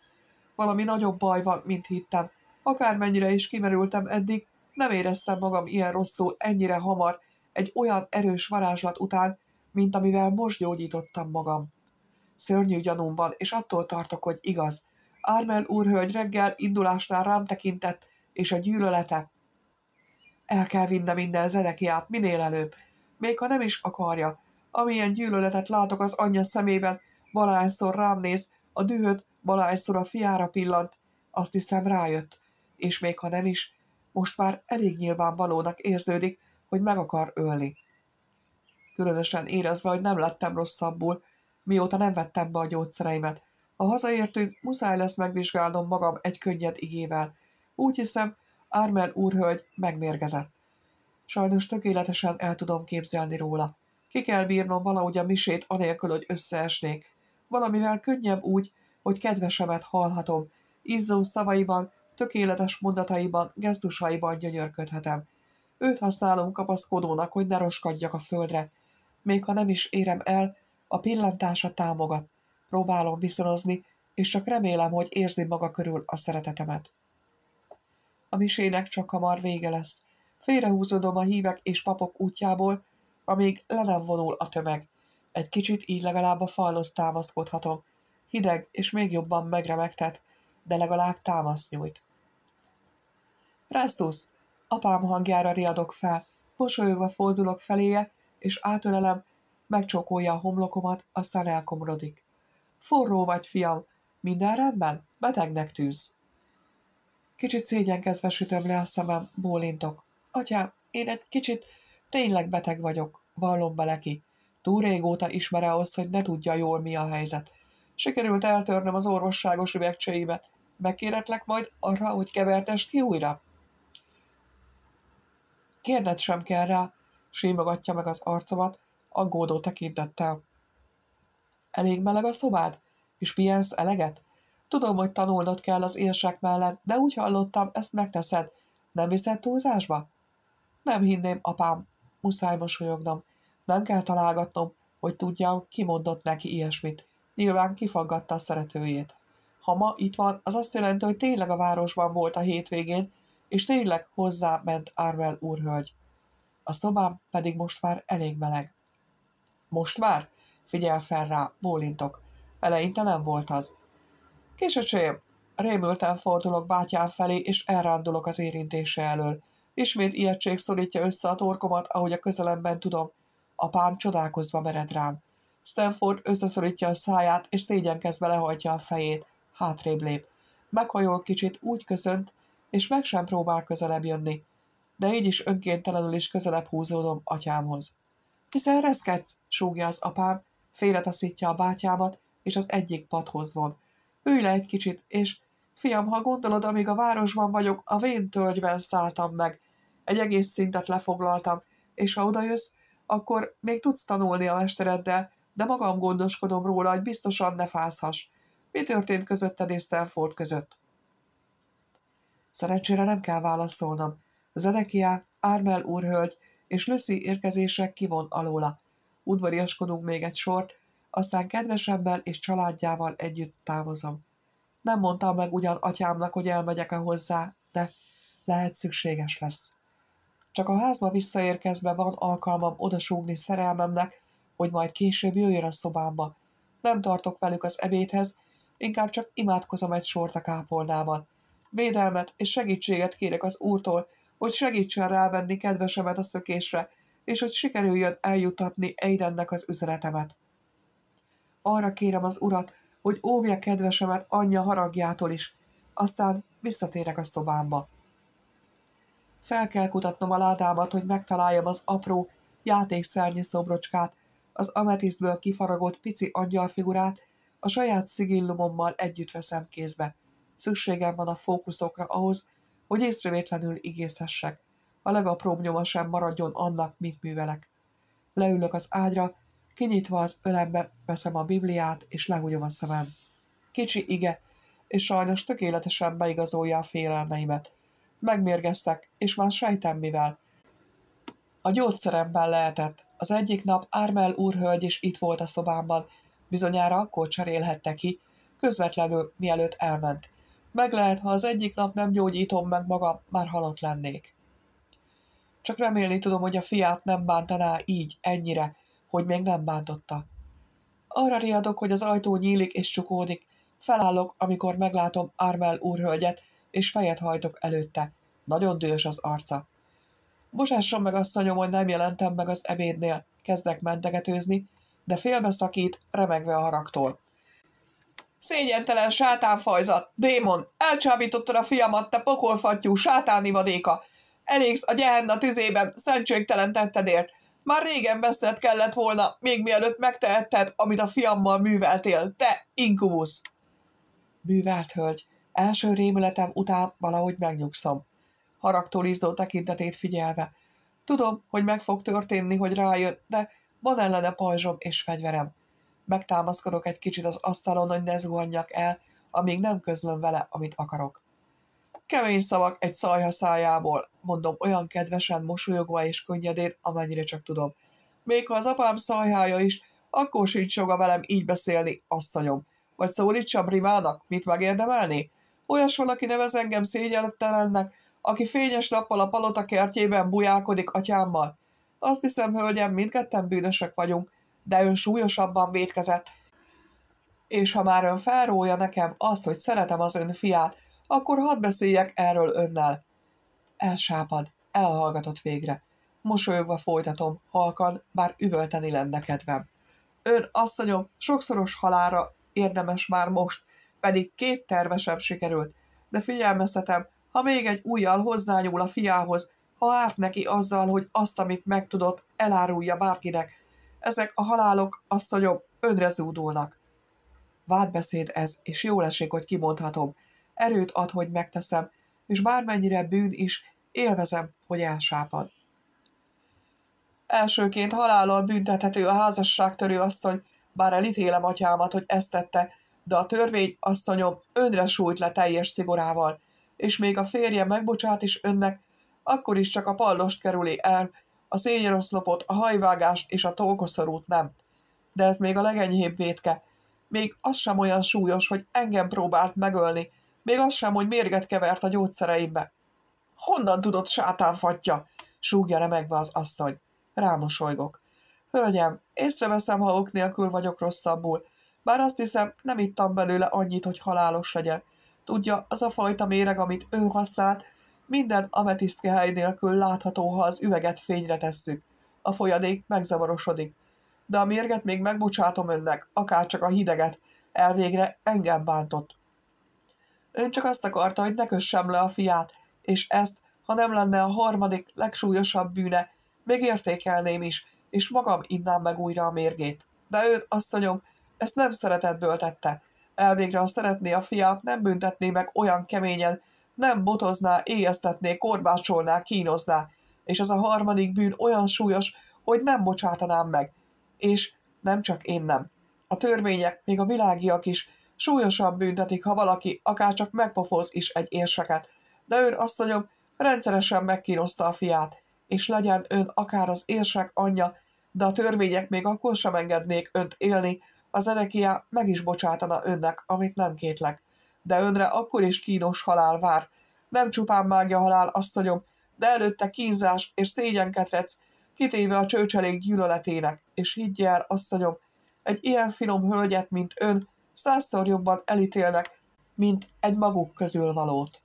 Valami nagyobb baj van, mint hittem. Akármennyire is kimerültem eddig, nem éreztem magam ilyen rosszul ennyire hamar, egy olyan erős varázslat után, mint amivel most gyógyítottam magam. Szörnyű gyanúm van, és attól tartok, hogy igaz. Ármel úrhölgy reggel indulásnál rám tekintett, és a gyűlölete. El kell vinne minden zedekiát minél előbb, még ha nem is akarja. Amilyen gyűlöletet látok az anyja szemében, valahányszor rám néz, a dühöt Balázszor a fiára pillant, azt hiszem rájött, és még ha nem is, most már elég nyilvánvalónak érződik, hogy meg akar ölni. Különösen érezve, hogy nem lettem rosszabbul, mióta nem vettem be a gyógyszereimet. Ha hazaértünk, muszáj lesz megvizsgálnom magam egy könnyed igével. Úgy hiszem, Ármel úrhölgy megmérgezett. Sajnos tökéletesen el tudom képzelni róla. Ki kell bírnom valahogy a misét, anélkül, hogy összeesnék. Valamivel könnyebb úgy, hogy kedvesemet hallhatom, izzó szavaiban, tökéletes mondataiban, gesztusaiban gyönyörködhetem. Őt használom kapaszkodónak, hogy ne roskadjak a földre. Még ha nem is érem el, a pillantása támogat. Próbálom viszonozni, és csak remélem, hogy érzi maga körül a szeretetemet. A misének csak hamar vége lesz. Félrehúzódom a hívek és papok útjából, amíg le nem vonul a tömeg. Egy kicsit így legalább a falhoz támaszkodhatom, hideg és még jobban megremegtet, de legalább támaszt nyújt. Rastus! Apám hangjára riadok fel, mosolyogva fordulok feléje, és átölelem, megcsókolja a homlokomat, aztán elkomorodik. Forró vagy, fiam, minden rendben? Betegnek tűz. Kicsit szégyenkezve sütöm le a szemem, bólintok. Atyám, én egy kicsit tényleg beteg vagyok, vallom be neki. Túl régóta ismere azt, hogy ne tudja jól, mi a helyzet. Sikerült eltörnöm az orvosságos üvegcseimet. Megkéretlek majd arra, hogy kevertest ki újra? Kérned sem kell rá, símogatja meg az arcomat, aggódó tekintettel. Elég meleg a szobád? És pihensz eleget? Tudom, hogy tanulnod kell az érsek mellett, de úgy hallottam, ezt megteszed. Nem viszed túlzásba? Nem hinném, apám. Muszáj mosolyognom. Nem kell találgatnom. hogy tudja, ki mondott neki ilyesmit. Nyilván kifaggatta a szeretőjét. Ha ma itt van, az azt jelenti, hogy tényleg a városban volt a hétvégén, és tényleg hozzá ment Arvel úrhölgy. A szobám pedig most már elég meleg. Most már? Figyel fel rá, bólintok. Eleinte nem volt az. Későcsém, rémülten fordulok bátyám felé, és elrándulok az érintése elől. Ismét ijegység szorítja össze a torkomat, ahogy a közelemben tudom. Apám csodálkozva mered rám. Stanford összeszorítja a száját, és szégyenkezve lehajtja a fejét. Hátrébb lép. Meghajol kicsit, úgy köszönt, és meg sem próbál közelebb jönni. De így is önkéntelenül is közelebb húzódom atyámhoz. Hiszen reszkedsz, súgja az apám, félretaszítja a bátyámat, és az egyik padhoz von. Ülj le egy kicsit, és fiam, ha gondolod, amíg a városban vagyok, a vén tölgyben szálltam meg. Egy egész szintet lefoglaltam, és ha odajössz, akkor még tudsz tanulni a mestereddel, de magam gondoskodom róla, hogy biztosan ne fázhass. Mi történt közötted és Stanford között? Szerencsére nem kell válaszolnom. Zedekiá, Ármel úrhölgy és Löszi érkezése kivon alóla. Udvariaskodunk még egy sort, aztán kedvesemmel és családjával együtt távozom. Nem mondtam meg ugyan atyámnak, hogy elmegyek-e hozzá, de lehet szükséges lesz. Csak a házba visszaérkezve van alkalmam odasúgni szerelmemnek, hogy majd később jöjjön a szobámba. Nem tartok velük az ebédhez, inkább csak imádkozom egy sort a kápolnában. Védelmet és segítséget kérek az úrtól, hogy segítsen rávenni kedvesemet a szökésre, és hogy sikerüljön eljutatni Aidennek az üzenetemet. Arra kérem az urat, hogy óvja kedvesemet anyja haragjától is, aztán visszatérek a szobámba. Fel kell kutatnom a ládámat, hogy megtaláljam az apró, játékszernyi szobrocskát, az ametisztből kifaragott pici angyalfigurát, a saját szigillumommal együtt veszem kézbe. Szükségem van a fókuszokra ahhoz, hogy észrevétlenül igészhessek. A legapróbb nyoma sem maradjon annak, mit művelek. Leülök az ágyra, kinyitva az ölembe veszem a Bibliát, és lehúgyom a szemem. Kicsi ige, és sajnos tökéletesen beigazolja a félelmeimet. Megmérgeztek, és már sejtem mivel. A gyógyszeremben lehetett. Az egyik nap Ármel úrhölgy is itt volt a szobámban, bizonyára akkor cserélhette ki, közvetlenül mielőtt elment. Meg lehet, ha az egyik nap nem gyógyítom meg magam, már halott lennék. Csak remélni tudom, hogy a fiát nem bántaná így, ennyire, hogy még nem bántotta. Arra riadok, hogy az ajtó nyílik és csukódik. Felállok, amikor meglátom Ármel úrhölgyet, és fejet hajtok előtte. Nagyon dühös az arca. Bosásson meg asszonyom, hogy nem jelentem meg az ebédnél. Kezdek mentegetőzni, de félbeszakít, remegve a haragtól. Szégyentelen sátánfajzat, démon, elcsábítottad a fiamat, te pokolfattyú, sátáni vadéka. Elégsz a gyehenna tüzében, szentségtelen tettedért. Már régen beszélt kellett volna, még mielőtt megtehetted, amit a fiammal műveltél, te inkubusz. Művelt hölgy, első rémületem után valahogy megnyugszom. Haragtól izzó tekintetét figyelve. Tudom, hogy meg fog történni, hogy rájön, de van ellene pajzsom és fegyverem. Megtámaszkodok egy kicsit az asztalon, hogy ne zuhanjak el, amíg nem közlöm vele, amit akarok. Kemény szavak egy szajha szájából, mondom olyan kedvesen, mosolyogva és könnyedén, amennyire csak tudom. Még ha az apám szajhája is, akkor sincs joga velem így beszélni, asszonyom. Vagy szólítsam Rimának, mit megérdemelni? Olyas valaki nevez engem szégyentelennek, aki fényes nappal a palota kertjében bujálkodik atyámmal. Azt hiszem, hölgyem, mindketten bűnösek vagyunk, de ön súlyosabban védkezett. És ha már ön felrója nekem azt, hogy szeretem az ön fiát, akkor hadd beszéljek erről önnel. Elsápad, elhallgatott végre. Mosolyogva folytatom, halkan, bár üvölteni lenne kedvem. Ön, asszonyom, sokszoros halára érdemes már most, pedig két tervesem sikerült, de figyelmeztetem, ha még egy újjal hozzányúl a fiához, ha árt neki azzal, hogy azt, amit megtudott, elárulja bárkinek, ezek a halálok, asszonyom, önre zúdulnak. Vádbeszéd ez, és jól esik, hogy kimondhatom. Erőt ad, hogy megteszem, és bármennyire bűn is, élvezem, hogy elsápad. Elsőként halállal büntethető a házasságtörő asszony, bár elítélem atyámat, hogy ezt tette, de a törvény, asszonyom, önre sújt le teljes szigorával, és még a férje megbocsát is önnek, akkor is csak a pallost kerüli el, a szényeroszlopot, a hajvágást és a tolkoszorút nem. De ez még a legenyhébb vétke. Még az sem olyan súlyos, hogy engem próbált megölni. Még az sem, hogy mérget kevert a gyógyszereimbe. Honnan tudod, sátánfatja? súgja remegve az asszony. Rámosolygok. Hölgyem, észreveszem, ha ok nélkül vagyok rosszabbul. Bár azt hiszem, nem ittam belőle annyit, hogy halálos legyen. Tudja, az a fajta méreg, amit ő használt, minden ametisztke hely nélkül látható, ha az üveget fényre tesszük. A folyadék megzavarosodik. De a mérget még megbocsátom önnek, akár csak a hideget. Elvégre engem bántott. Ön csak azt akarta, hogy ne kössem le a fiát, és ezt, ha nem lenne a harmadik, legsúlyosabb bűne, még értékelném is, és magam innám meg újra a mérgét. De ön, asszonyom, ezt nem szeretetből tette. Elvégre, ha szeretné a fiát, nem büntetné meg olyan keményen, nem botozná, éjeztetné, korbácsolná, kínozná, és ez a harmadik bűn olyan súlyos, hogy nem bocsátanám meg. És nem csak én nem. A törvények, még a világiak is súlyosabb büntetik, ha valaki akár csak megpofoz is egy érseket. De ön, asszonyom, rendszeresen megkínozta a fiát, és legyen ön akár az érsek anyja, de a törvények még akkor sem engednék önt élni, az Edekia meg is bocsátana önnek, amit nem kétlek. De önre akkor is kínos halál vár. Nem csupán mágia halál, asszonyom, de előtte kínzás és szégyenketrec, kitéve a csőcselék gyűlöletének, és higgy el, asszonyom, egy ilyen finom hölgyet, mint ön, százszor jobban elítélnek, mint egy maguk közül valót.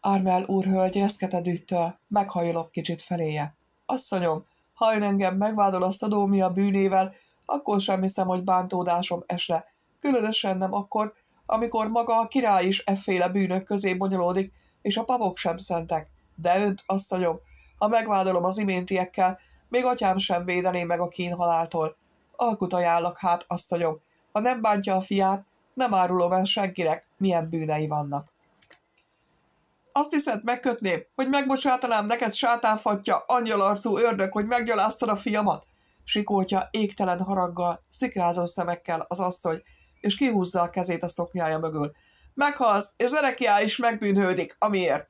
Ármel úrhölgy reszketedűttől, meghajolok kicsit feléje. Asszonyom, ha ön engem megvádol a szadómia bűnével, akkor sem hiszem, hogy bántódásom esne. Különösen nem akkor, amikor maga a király is efféle bűnök közé bonyolódik, és a papok sem szentek. De önt, asszonyom, ha megvádolom az iméntiekkel, még atyám sem védené meg a kínhaláltól. Alkut ajánlok hát, asszonyom, ha nem bántja a fiát, nem árulom el senkinek, milyen bűnei vannak. Azt hiszed, megkötném, hogy megbocsátanám neked sátánfatja, angyalarcú ördög, hogy meggyaláztad a fiamat? Sikoltja égtelen haraggal, szikrázó szemekkel az asszony, és kihúzza a kezét a szoknyája mögül. Meghalsz, és Zerekiá is megbűnhődik, amiért.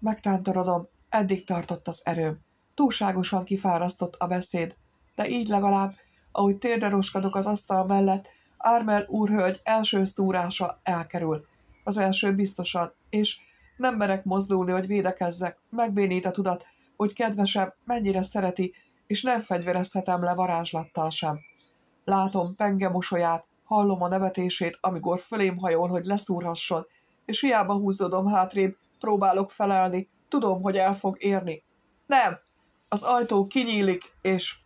Megtántorodom, eddig tartott az erőm. Túlságosan kifárasztott a beszéd, de így legalább, ahogy térdre roskadok az asztal mellett, Ármel úrhölgy első szúrása elkerül. Az első biztosan, és nem merek mozdulni, hogy védekezzek, megbénít a tudat, hogy kedvesem mennyire szereti, és nem fegyverezhetem le varázslattal sem. Látom penge mosolyát, hallom a nevetését, amikor fölém hajol, hogy leszúrhasson, és hiába húzódom hátrébb, próbálok felelni, tudom, hogy el fog érni. Nem! Az ajtó kinyílik, és